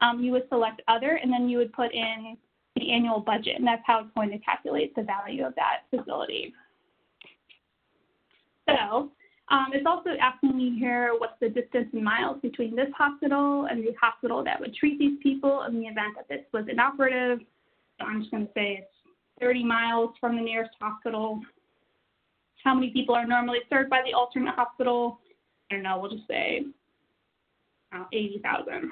um, you would select other and then you would put in the annual budget and that's how it's going to calculate the value of that facility. So um, it's also asking me here what's the distance in miles between this hospital and the hospital that would treat these people in the event that this was inoperative. So I'm just going to say it's 30 miles from the nearest hospital. How many people are normally served by the alternate hospital? I don't know, we'll just say uh, 80,000.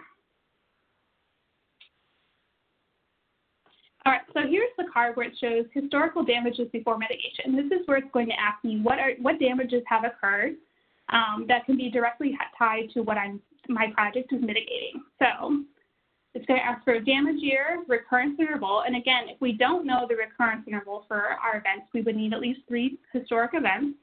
All right, so here's the card where it shows historical damages before mitigation. This is where it's going to ask me what are what damages have occurred um, that can be directly tied to what I'm my project is mitigating. So it's going to ask for a damage year, recurrence interval, and again, if we don't know the recurrence interval for our events, we would need at least three historic events.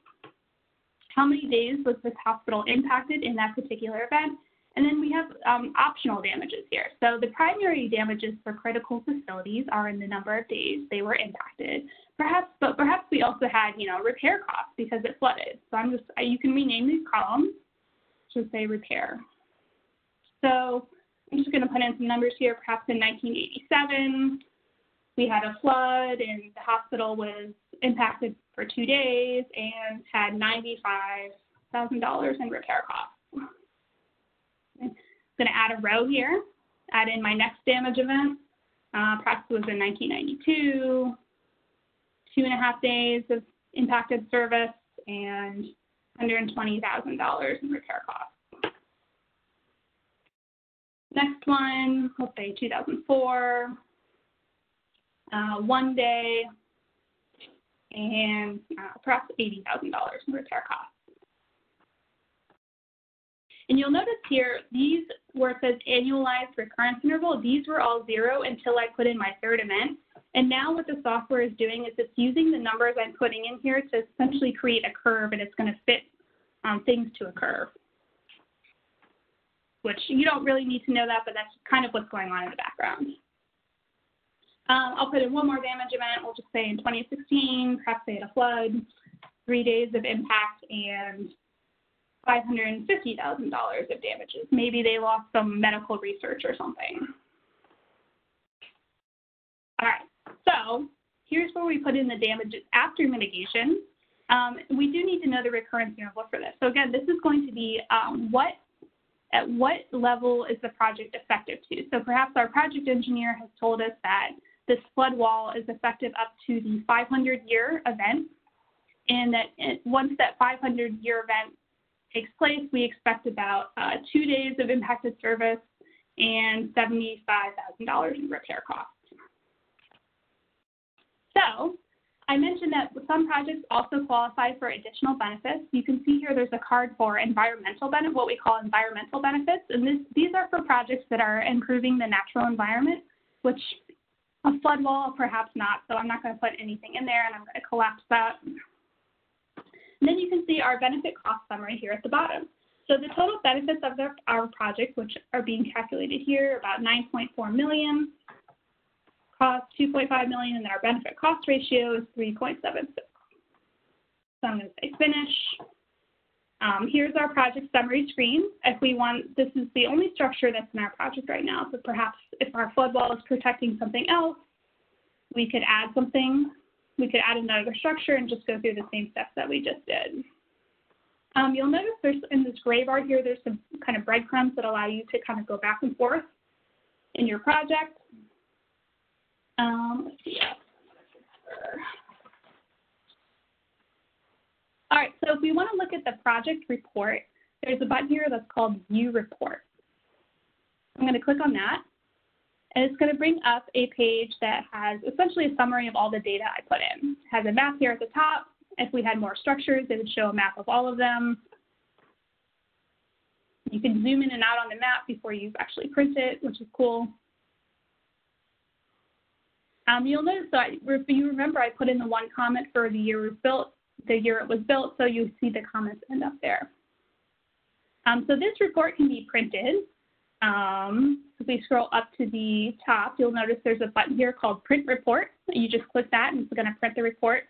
How many days was this hospital impacted in that particular event? And then we have um, optional damages here. So the primary damages for critical facilities are in the number of days they were impacted. perhaps, but perhaps we also had, you know, repair costs because it flooded. So I'm just, you can rename these columns to say repair. So I'm just going to put in some numbers here. Perhaps in 1987, we had a flood and the hospital was impacted for two days and had $95,000 in repair costs. I'm going to add a row here, add in my next damage event. Uh, perhaps it was in 1992, two and a half days of impacted service and $120,000 in repair costs. Next one, let's say 2004, uh, one day, and uh, perhaps $80,000 in repair costs. And you'll notice here, these where it says annualized recurrence interval, these were all zero until I put in my third event. And now what the software is doing is it's using the numbers I'm putting in here to essentially create a curve and it's going to fit um, things to a curve. Which you don't really need to know that, but that's kind of what's going on in the background. Um, I'll put in one more damage event. We'll just say in 2016, perhaps they had a flood, three days of impact, and $550,000 of damages. Maybe they lost some medical research or something. All right, so here's where we put in the damages after mitigation. Um, we do need to know the recurrence interval for this. So again, this is going to be um, what at what level is the project effective to? So perhaps our project engineer has told us that this flood wall is effective up to the 500 year event, and that once that 500 year event takes place, we expect about uh, two days of impacted service and $75,000 in repair costs. So I mentioned that some projects also qualify for additional benefits. You can see here there's a card for environmental benefit, what we call environmental benefits, and this, these are for projects that are improving the natural environment, which a flood wall, perhaps not, so I'm not going to put anything in there and I'm going to collapse that. And then you can see our benefit cost summary here at the bottom. So the total benefits of the, our project, which are being calculated here, about 9.4 million, cost 2.5 million, and our benefit cost ratio is 3.76. So I'm going to say finish. Um, here's our project summary screen. If we want, this is the only structure that's in our project right now, but perhaps if our flood wall is protecting something else, we could add something we could add another structure and just go through the same steps that we just did. Um, you'll notice there's in this gray bar here, there's some kind of breadcrumbs that allow you to kind of go back and forth in your project. Um. All right, so if we want to look at the project report, there's a button here that's called View Report. I'm going to click on that. And it's going to bring up a page that has essentially a summary of all the data I put in. It has a map here at the top. If we had more structures, it would show a map of all of them. You can zoom in and out on the map before you actually print it, which is cool. Um, you'll notice that if you remember, I put in the one comment for the year it was built, the year it was built, so you see the comments end up there. Um, so this report can be printed. Um, if we scroll up to the top, you'll notice there's a button here called Print Report. You just click that and it's going to print the report.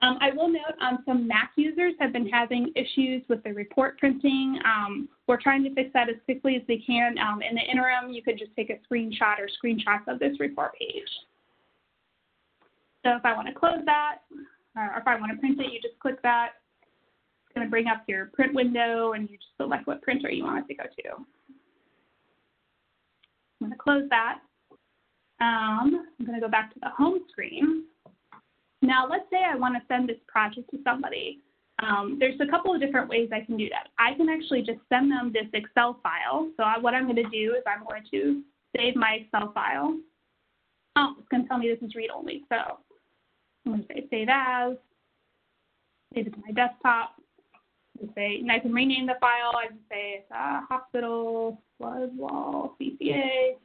Um, I will note um, some Mac users have been having issues with the report printing. Um, we're trying to fix that as quickly as we can. Um, in the interim, you could just take a screenshot or screenshots of this report page. So if I want to close that, or if I want to print it, you just click that. It's going to bring up your print window and you just select what printer you want it to go to. I'm going to close that. Um, I'm going to go back to the home screen. Now, let's say I want to send this project to somebody. Um, there's a couple of different ways I can do that. I can actually just send them this Excel file. So I, what I'm going to do is I'm going to save my Excel file. Oh, it's going to tell me this is read-only. So I'm going to say save as, save it to my desktop. And say, and I can rename the file. I can say it's a hospital flood wall BCA.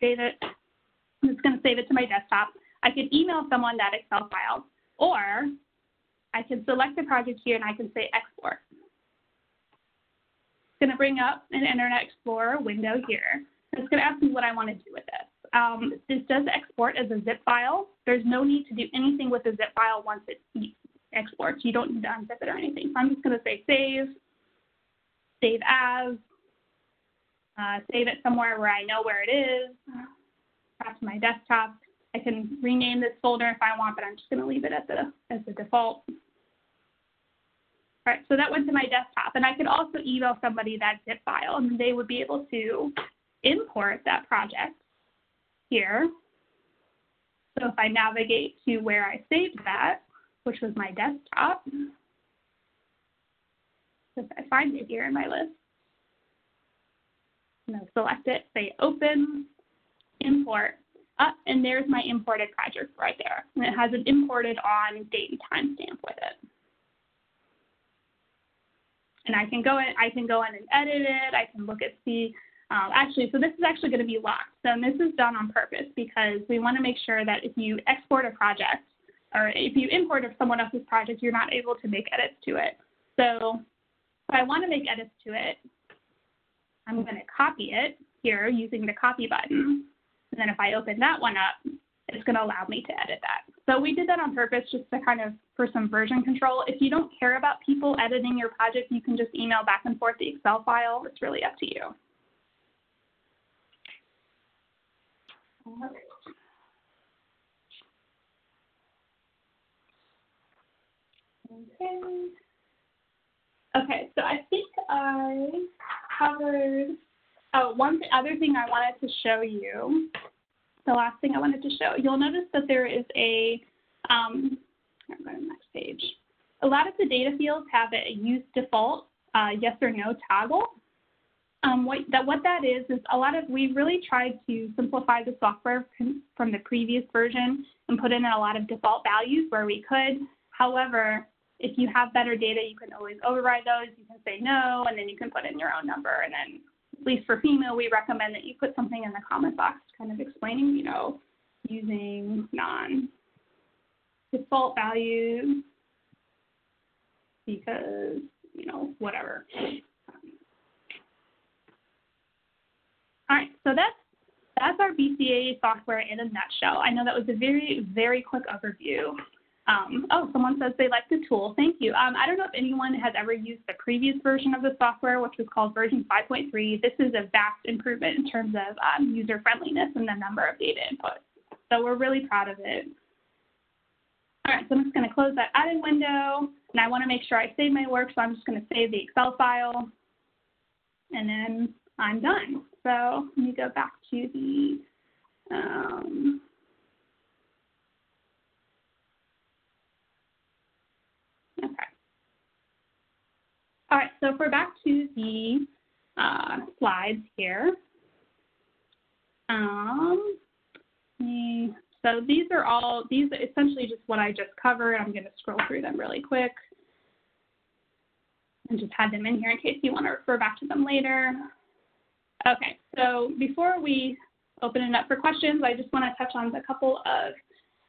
Save it. I'm just going to save it to my desktop. I could email someone that Excel file, or I can select the project here and I can say export. It's going to bring up an Internet Explorer window here. It's going to ask me what I want to do with this. Um, this does export as a zip file. There's no need to do anything with the zip file once it exports. You don't need to unzip it or anything. So I'm just going to say save, save as, uh, save it somewhere where I know where it is, perhaps my desktop. I can rename this folder if I want, but I'm just going to leave it as the, as the default. All right, so that went to my desktop. And I could also email somebody that zip file, and they would be able to import that project here. So if I navigate to where I saved that, which was my desktop, if I find it here in my list, going to select it, say open, import, up, and there's my imported project right there. And it has an imported on date and timestamp with it. And I can go in, I can go in and edit it. I can look at see. Um, actually, so this is actually going to be locked. So this is done on purpose because we want to make sure that if you export a project or if you import someone else's project, you're not able to make edits to it. So if I want to make edits to it, I'm going to copy it here using the copy button. And then if I open that one up, it's going to allow me to edit that. So we did that on purpose just to kind of for some version control. If you don't care about people editing your project, you can just email back and forth the Excel file. It's really up to you. Okay. Okay, so I think I covered, oh, one other thing I wanted to show you, the last thing I wanted to show, you'll notice that there is a, um, I'm going to the next page. A lot of the data fields have a use default uh, yes or no toggle. Um, what, that, what that is, is a lot of, we really tried to simplify the software from the previous version and put in a lot of default values where we could. However, if you have better data, you can always override those. You can say no, and then you can put in your own number. And then, at least for FEMA, we recommend that you put something in the comment box kind of explaining, you know, using non default values because, you know, whatever. All right, so that's that's our BCA software in a nutshell. I know that was a very, very quick overview. Um, oh, someone says they like the tool. Thank you. Um, I don't know if anyone has ever used the previous version of the software, which was called version 5.3. This is a vast improvement in terms of um, user friendliness and the number of data inputs. So we're really proud of it. All right, so I'm just going to close that added window, and I want to make sure I save my work, so I'm just going to save the Excel file, and then I'm done. So let me go back to the um, Okay. All right, so if we're back to the uh, slides here. Um, so these are all, these are essentially just what I just covered. I'm going to scroll through them really quick and just have them in here in case you want to refer back to them later. Okay, so before we open it up for questions, I just want to touch on a couple of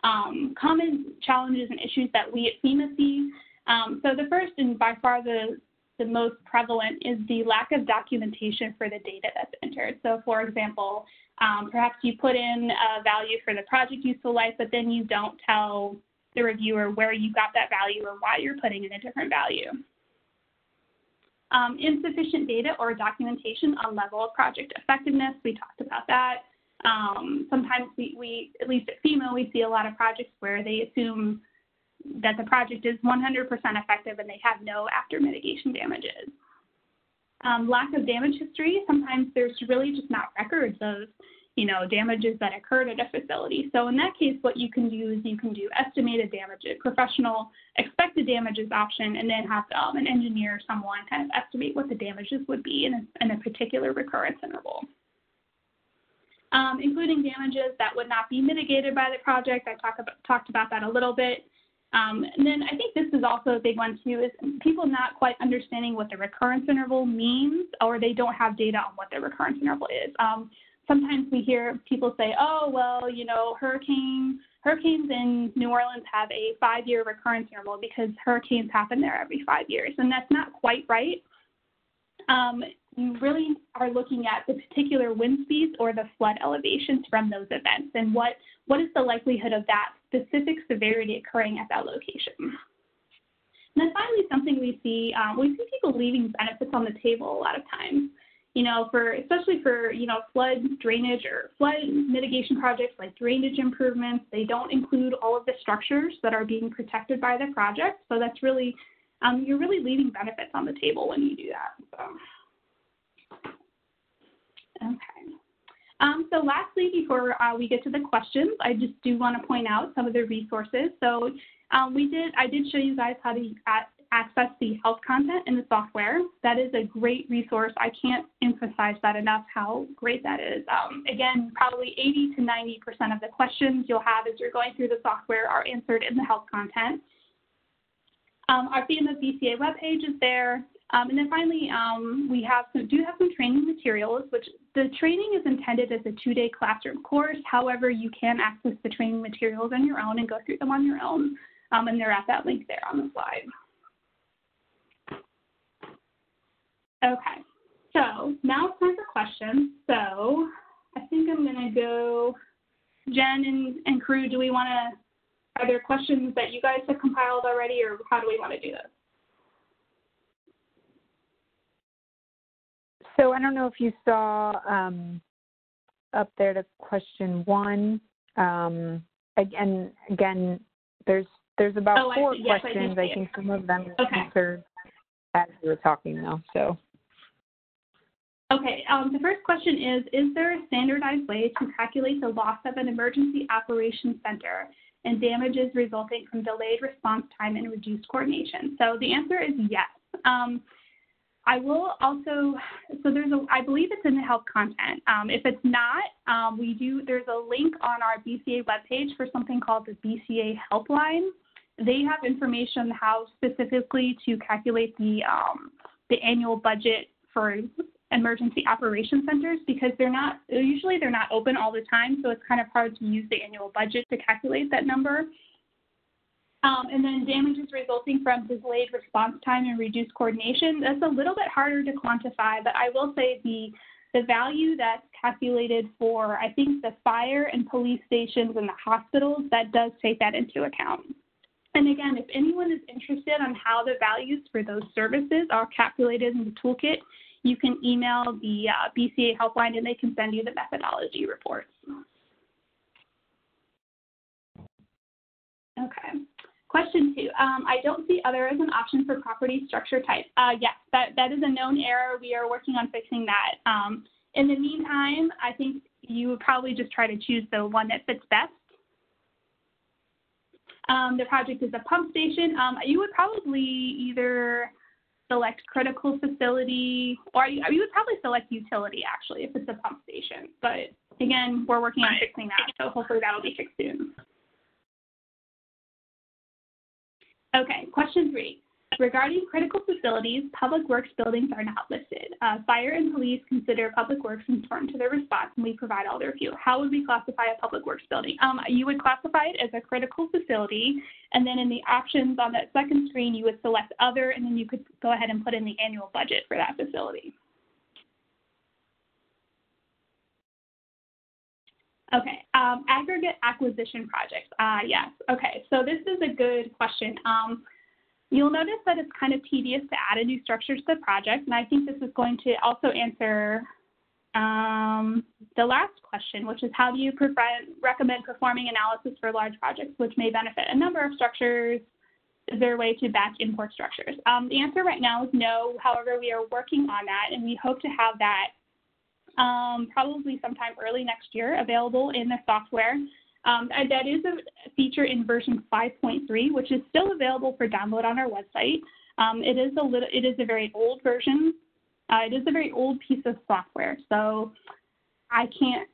um, common challenges and issues that we at FEMA see um, so the first and by far the, the most prevalent is the lack of documentation for the data that's entered. So for example, um, perhaps you put in a value for the project useful life, but then you don't tell the reviewer where you got that value or why you're putting in a different value. Um, insufficient data or documentation on level of project effectiveness, we talked about that. Um, sometimes we, we, at least at FEMA, we see a lot of projects where they assume that the project is 100% effective and they have no after mitigation damages. Um, lack of damage history, sometimes there's really just not records of you know, damages that occurred at a facility. So in that case, what you can do is you can do estimated damages, professional expected damages option, and then have um, an engineer or someone kind of estimate what the damages would be in a, in a particular recurrence interval. Um, including damages that would not be mitigated by the project. I talk about, talked about that a little bit. Um, and then I think this is also a big one too, is people not quite understanding what the recurrence interval means, or they don't have data on what the recurrence interval is. Um, sometimes we hear people say, oh, well, you know, hurricane, hurricanes in New Orleans have a five-year recurrence interval because hurricanes happen there every five years, and that's not quite right. Um, you really are looking at the particular wind speeds or the flood elevations from those events and what, what is the likelihood of that specific severity occurring at that location. And then finally, something we see, um, we see people leaving benefits on the table a lot of times. You know, for especially for you know flood drainage or flood mitigation projects like drainage improvements, they don't include all of the structures that are being protected by the project. So that's really, um, you're really leaving benefits on the table when you do that. So. Okay. Um, so lastly, before uh, we get to the questions, I just do want to point out some of the resources. So um, we did, I did show you guys how to access the health content in the software. That is a great resource. I can't emphasize that enough, how great that is. Um, again, probably 80 to 90% of the questions you'll have as you're going through the software are answered in the health content. Um, our FEMA BCA webpage is there. Um, and then finally, um, we have some, do have some training materials, which the training is intended as a two-day classroom course. However, you can access the training materials on your own and go through them on your own, um, and they're at that link there on the slide. Okay, so now it's time for questions. So I think I'm going to go, Jen and, and crew, do we want to, are there questions that you guys have compiled already, or how do we want to do this? So I don't know if you saw um, up there to question one. Um, again, again, there's there's about oh, four yes, questions. I, I, think some of them okay. answered as we were talking, though. So. Okay, um, the first question is, is there a standardized way to calculate the loss of an emergency operations center and damages resulting from delayed response time and reduced coordination? So the answer is yes. Um, I will also, so there's a, I believe it's in the help content. Um, if it's not, um, we do, there's a link on our BCA webpage for something called the BCA helpline. They have information how specifically to calculate the, um, the annual budget for emergency operation centers because they're not, usually they're not open all the time. So it's kind of hard to use the annual budget to calculate that number. Um, and then damages resulting from delayed response time and reduced coordination. That's a little bit harder to quantify, but I will say the the value that's calculated for I think the fire and police stations and the hospitals that does take that into account. And again, if anyone is interested on how the values for those services are calculated in the toolkit, you can email the uh, BCA helpline and they can send you the methodology reports. Okay. Question two, um, I don't see other as an option for property structure type. Uh, yes, that, that is a known error. We are working on fixing that. Um, in the meantime, I think you would probably just try to choose the one that fits best. Um, the project is a pump station. Um, you would probably either select critical facility or you, you, would probably select utility actually if it's a pump station. But again, we're working on fixing that, so hopefully that'll be fixed soon. Okay, question three. Regarding critical facilities, public works buildings are not listed. Uh, fire and police consider public works important to their response, and we provide all their view. How would we classify a public works building? Um, you would classify it as a critical facility, and then in the options on that second screen, you would select other, and then you could go ahead and put in the annual budget for that facility. Okay, um, aggregate acquisition projects. Uh, yes, okay, so this is a good question. Um, you'll notice that it's kind of tedious to add a new structure to the project, and I think this is going to also answer um, the last question, which is how do you recommend performing analysis for large projects which may benefit a number of structures? Is there a way to batch import structures? Um, the answer right now is no. However, we are working on that, and we hope to have that um, probably sometime early next year, available in the software. Um, that is a feature in version 5.3, which is still available for download on our website. Um, it is a little, it is a very old version. Uh, it is a very old piece of software, so I can't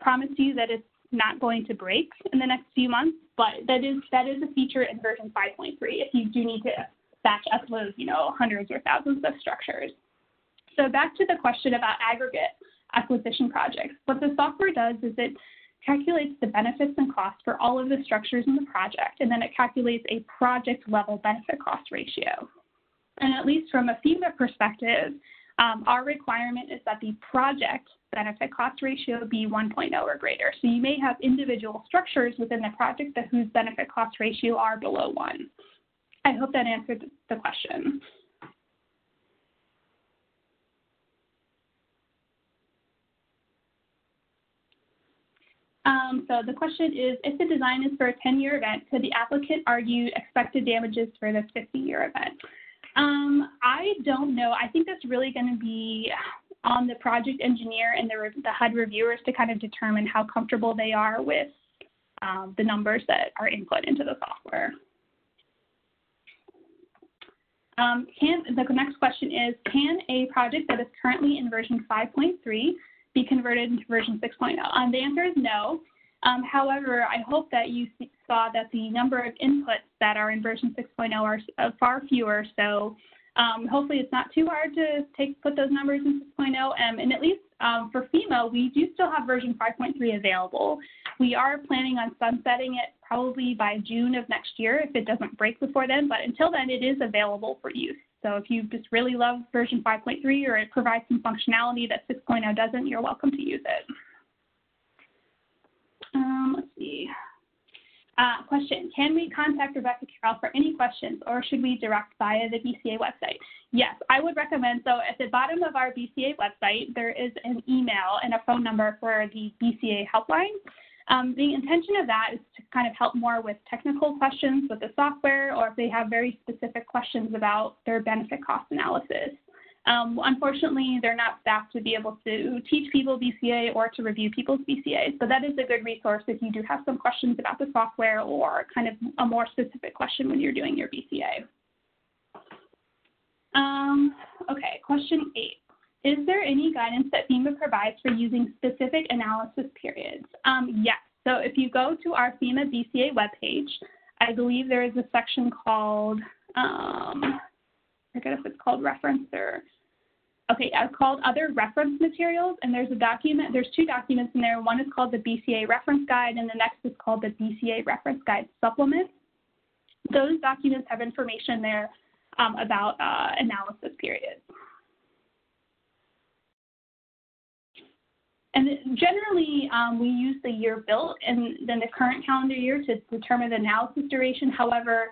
promise you that it's not going to break in the next few months. But that is that is a feature in version 5.3. If you do need to batch upload, you know, hundreds or thousands of structures. So back to the question about aggregate acquisition projects. What the software does is it calculates the benefits and costs for all of the structures in the project, and then it calculates a project level benefit cost ratio. And at least from a FEMA perspective, um, our requirement is that the project benefit cost ratio be 1.0 or greater. So you may have individual structures within the project that whose benefit cost ratio are below one. I hope that answered the question. Um, so the question is, if the design is for a 10-year event, could the applicant argue expected damages for this 50-year event? Um, I don't know. I think that's really going to be on the project engineer and the, the HUD reviewers to kind of determine how comfortable they are with um, the numbers that are input into the software. Um, can, the next question is, can a project that is currently in version 5.3 be converted into version 6.0? Um, the answer is no. Um, however, I hope that you saw that the number of inputs that are in version 6.0 are uh, far fewer. So um, hopefully it's not too hard to take put those numbers in 6.0. Um, and at least um, for FEMA, we do still have version 5.3 available. We are planning on sunsetting it probably by June of next year if it doesn't break before then. But until then, it is available for use. So if you just really love version 5.3 or it provides some functionality that 6.0 doesn't, you're welcome to use it. Um, let's see. Uh, question, can we contact Rebecca Carroll for any questions or should we direct via the BCA website? Yes, I would recommend. So at the bottom of our BCA website, there is an email and a phone number for the BCA helpline. Um, the intention of that is to kind of help more with technical questions with the software or if they have very specific questions about their benefit cost analysis. Um, unfortunately, they're not staffed to be able to teach people BCA or to review people's BCAs, but that is a good resource if you do have some questions about the software or kind of a more specific question when you're doing your BCA. Um, okay, question eight. Is there any guidance that FEMA provides for using specific analysis periods? Um, yes. So if you go to our FEMA BCA webpage, I believe there is a section called, um, I forget if it's called reference or, okay, it's called other reference materials. And there's a document, there's two documents in there. One is called the BCA reference guide, and the next is called the BCA reference guide supplement. Those documents have information there um, about uh, analysis periods. And generally, um, we use the year built and then the current calendar year to determine the analysis duration. However,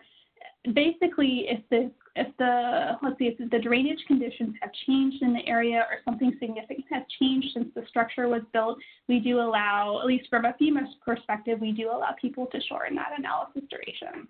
basically, if the if the let's see if the drainage conditions have changed in the area or something significant has changed since the structure was built, we do allow, at least from a FEMA perspective, we do allow people to shorten that analysis duration.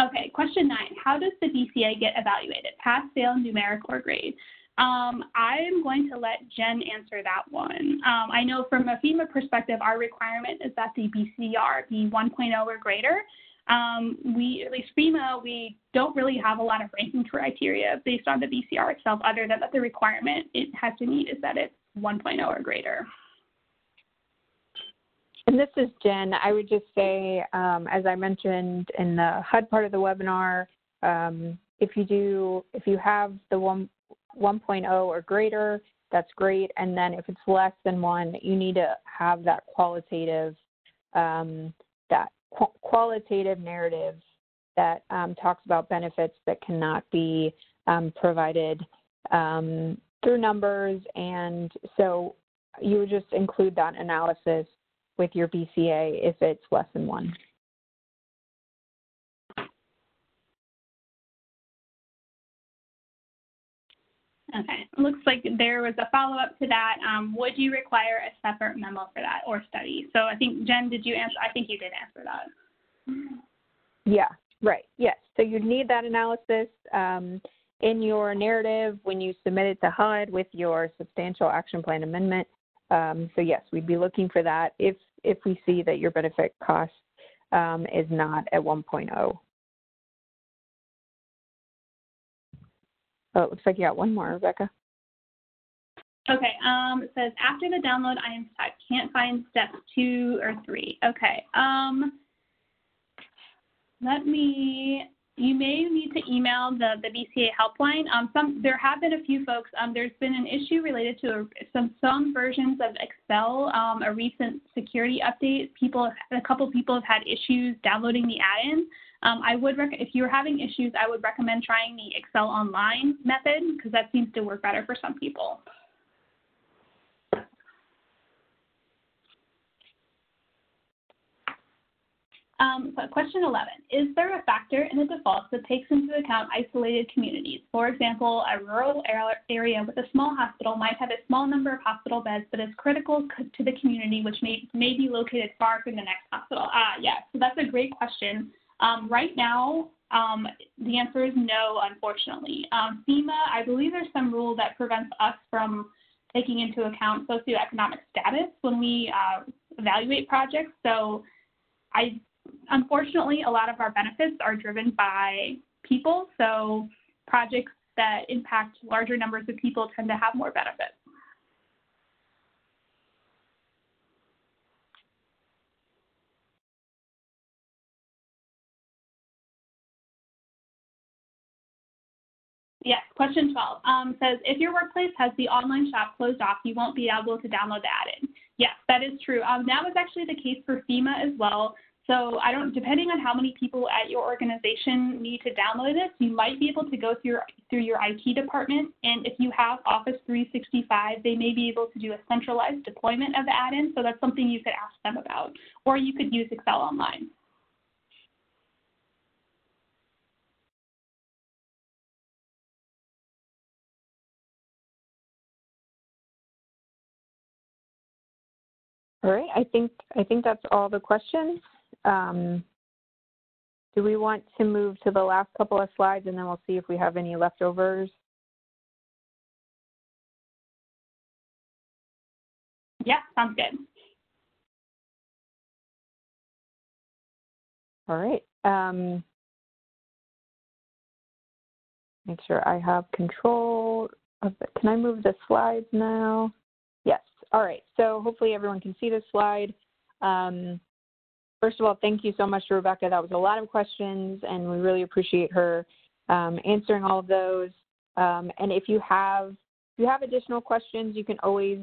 Okay, question nine. How does the BCA get evaluated? Pass, fail, numeric, or grade? Um, I'm going to let Jen answer that one. Um, I know from a FEMA perspective, our requirement is that the BCR be 1.0 or greater. Um, we, at least FEMA, we don't really have a lot of ranking criteria based on the BCR itself, other than that the requirement it has to meet is that it's 1.0 or greater. And this is Jen. I would just say, um, as I mentioned in the HUD part of the webinar, um, if you do, if you have the one 1.0 or greater, that's great. And then if it's less than one, you need to have that qualitative, um, that qu- qualitative narrative that um, talks about benefits that cannot be um, provided um, through numbers. And so you would just include that analysis with your BCA if it's less than one. Okay, looks like there was a follow-up to that. Um, would you require a separate memo for that or study? So I think, Jen, did you answer? I think you did answer that. Yeah, right, yes. So you'd need that analysis um, in your narrative when you submit it to HUD with your substantial action plan amendment. Um, so yes, we'd be looking for that if if we see that your benefit cost um, is not at 1.0. Oh, it looks like you got one more, Rebecca. Okay, um, it says after the download, I am stuck. Can't find step two or three. Okay, um, let me you may need to email the, the BCA helpline. Um, some there have been a few folks. Um, there's been an issue related to a, some some versions of Excel. Um, a recent security update. People, a couple people have had issues downloading the add-in. Um, I would rec- if you're having issues, I would recommend trying the Excel Online method because that seems to work better for some people. Um, question 11, is there a factor in the defaults that takes into account isolated communities? For example, a rural area with a small hospital might have a small number of hospital beds, but is critical to the community, which may, may be located far from the next hospital. Ah, yes, so that's a great question. Um, right now, um, the answer is no, unfortunately. Um, FEMA, I believe there's some rule that prevents us from taking into account socioeconomic status when we uh, evaluate projects. So I unfortunately, a lot of our benefits are driven by people. So projects that impact larger numbers of people tend to have more benefits. Yes, question 12 um, says if your workplace has the online shop closed off, you won't be able to download the add-in. Yes, that is true. Um, that was actually the case for FEMA as well. So I don't, depending on how many people at your organization need to download this, you might be able to go through your, through your IT department. And if you have Office 365, they may be able to do a centralized deployment of the add-in. So that's something you could ask them about. Or you could use Excel Online. All right, I think I think that's all the questions. Um, do we want to move to the last couple of slides and then we'll see if we have any leftovers? Yeah, sounds good. All right. Um, make sure I have control of it. Can I move the slides now? Yes. All right. So hopefully everyone can see this slide. Um, First of all, thank you so much to Rebecca. That was a lot of questions, and we really appreciate her um, answering all of those. Um, and if you have if you have additional questions, you can always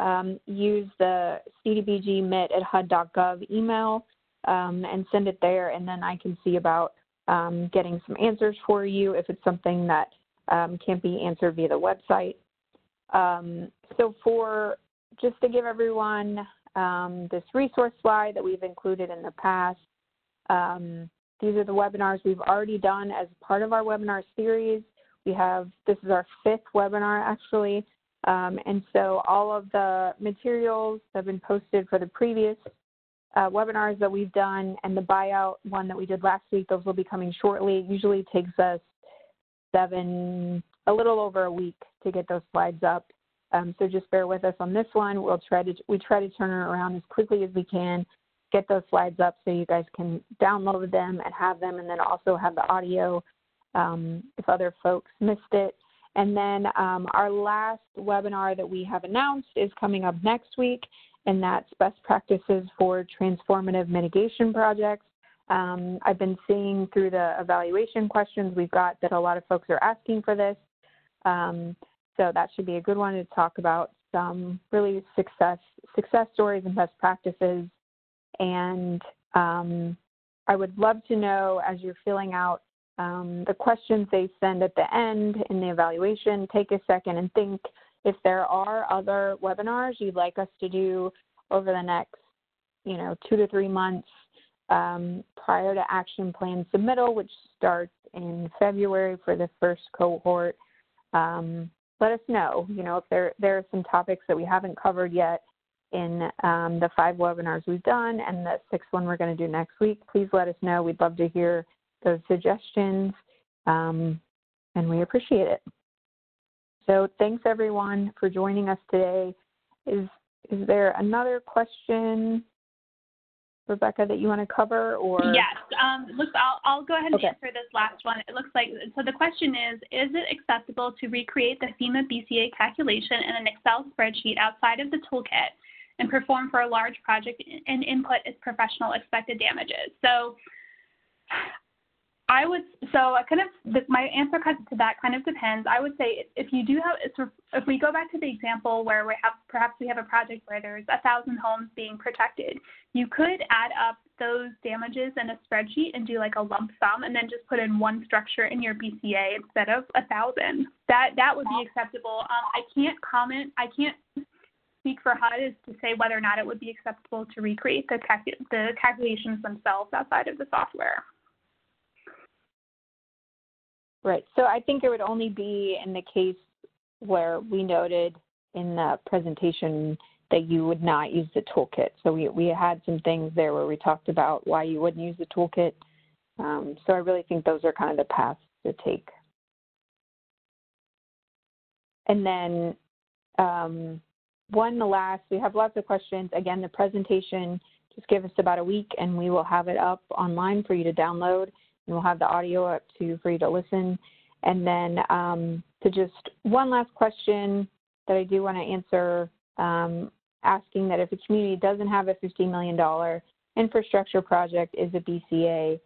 um, use the cdbg.mit at hud.gov email um, and send it there, and then I can see about um, getting some answers for you if it's something that um, can't be answered via the website. so for just to give everyone um, this resource slide that we've included in the past. Um, these are the webinars we've already done as part of our webinar series. We have, this is our fifth webinar actually, um, and so all of the materials have been posted for the previous uh, webinars that we've done and the buyout one that we did last week, those will be coming shortly. It usually takes us seven, a little over a week to get those slides up. Um, so just bear with us on this one. We'll try to we try to turn it around as quickly as we can, get those slides up so you guys can download them and have them, and then also have the audio um, if other folks missed it. And then um, our last webinar that we have announced is coming up next week, and that's best practices for transformative mitigation projects. Um, I've been seeing through the evaluation questions we've got that a lot of folks are asking for this. Um, so that should be a good one to talk about some really success success stories and best practices. And um, I would love to know as you're filling out um, the questions they send at the end in the evaluation, take a second and think if there are other webinars you'd like us to do over the next, you know, two to three months um, prior to action plan submittal, which starts in February for the first cohort. Um, let us know. You know, if there there are some topics that we haven't covered yet in um, the five webinars we've done and the sixth one we're going to do next week, please let us know. We'd love to hear those suggestions, um, and we appreciate it. So thanks everyone for joining us today. Is is there another question Rebecca, that you want to cover, or yes, um, looks. I'll, I'll go ahead and okay. answer this last one. It looks like so. The question is: Is it acceptable to recreate the FEMA BCA calculation in an Excel spreadsheet outside of the toolkit and perform for a large project and input its professional expected damages? So, I would so I kind of my answer to that kind of depends. I would say if you do have if, we go back to the example where we have perhaps we have a project where there's a thousand homes being protected, you could add up those damages in a spreadsheet and do like a lump sum and then just put in one structure in your BCA instead of a thousand. That that would be acceptable. Um, I can't comment. I can't speak for HUD as to say whether or not it would be acceptable to recreate the the calculations themselves outside of the software. Right. So I think it would only be in the case where we noted in the presentation that you would not use the toolkit. So we, we had some things there where we talked about why you wouldn't use the toolkit. Um, so I really think those are kind of the paths to take. And then um, one last, we have lots of questions. Again, the presentation, just give us about a week and we will have it up online for you to download and we'll have the audio up to for you to listen. And then um, to just one last question that I do want to answer, um, asking that if a community doesn't have a $15 million infrastructure project, is a BCA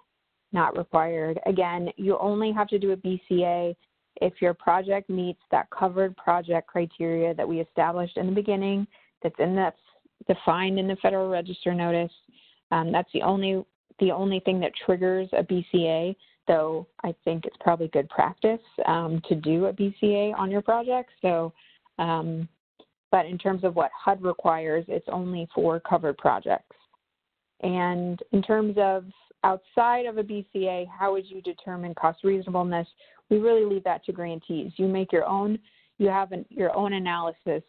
not required? Again, you only have to do a BCA if your project meets that covered project criteria that we established in the beginning, that's in that's defined in the Federal Register notice. Um, that's the only the only thing that triggers a BCA, though I think it's probably good practice um, to do a BCA on your project. So, um, but in terms of what HUD requires, it's only for covered projects. And in terms of outside of a BCA, how would you determine cost reasonableness? We really leave that to grantees. You make your own, you have an, your own analysis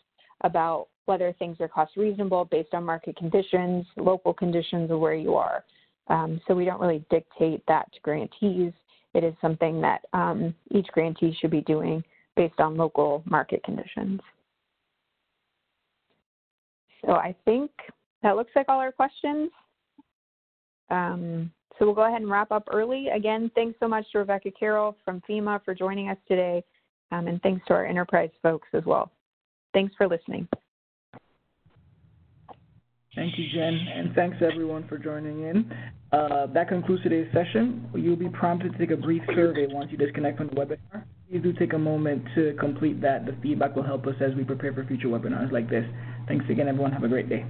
about whether things are cost reasonable based on market conditions, local conditions, or where you are. Um, so we don't really dictate that to grantees. It is something that um, each grantee should be doing based on local market conditions. So I think that looks like all our questions. Um, so we'll go ahead and wrap up early. Again, thanks so much to Rebecca Carroll from FEMA for joining us today, um, and thanks to our enterprise folks as well. Thanks for listening. Thank you, Jen, and thanks everyone for joining in. Uh, that concludes today's session. You'll be prompted to take a brief survey once you disconnect from the webinar. Please do take a moment to complete that. The feedback will help us as we prepare for future webinars like this. Thanks again, everyone. Have a great day.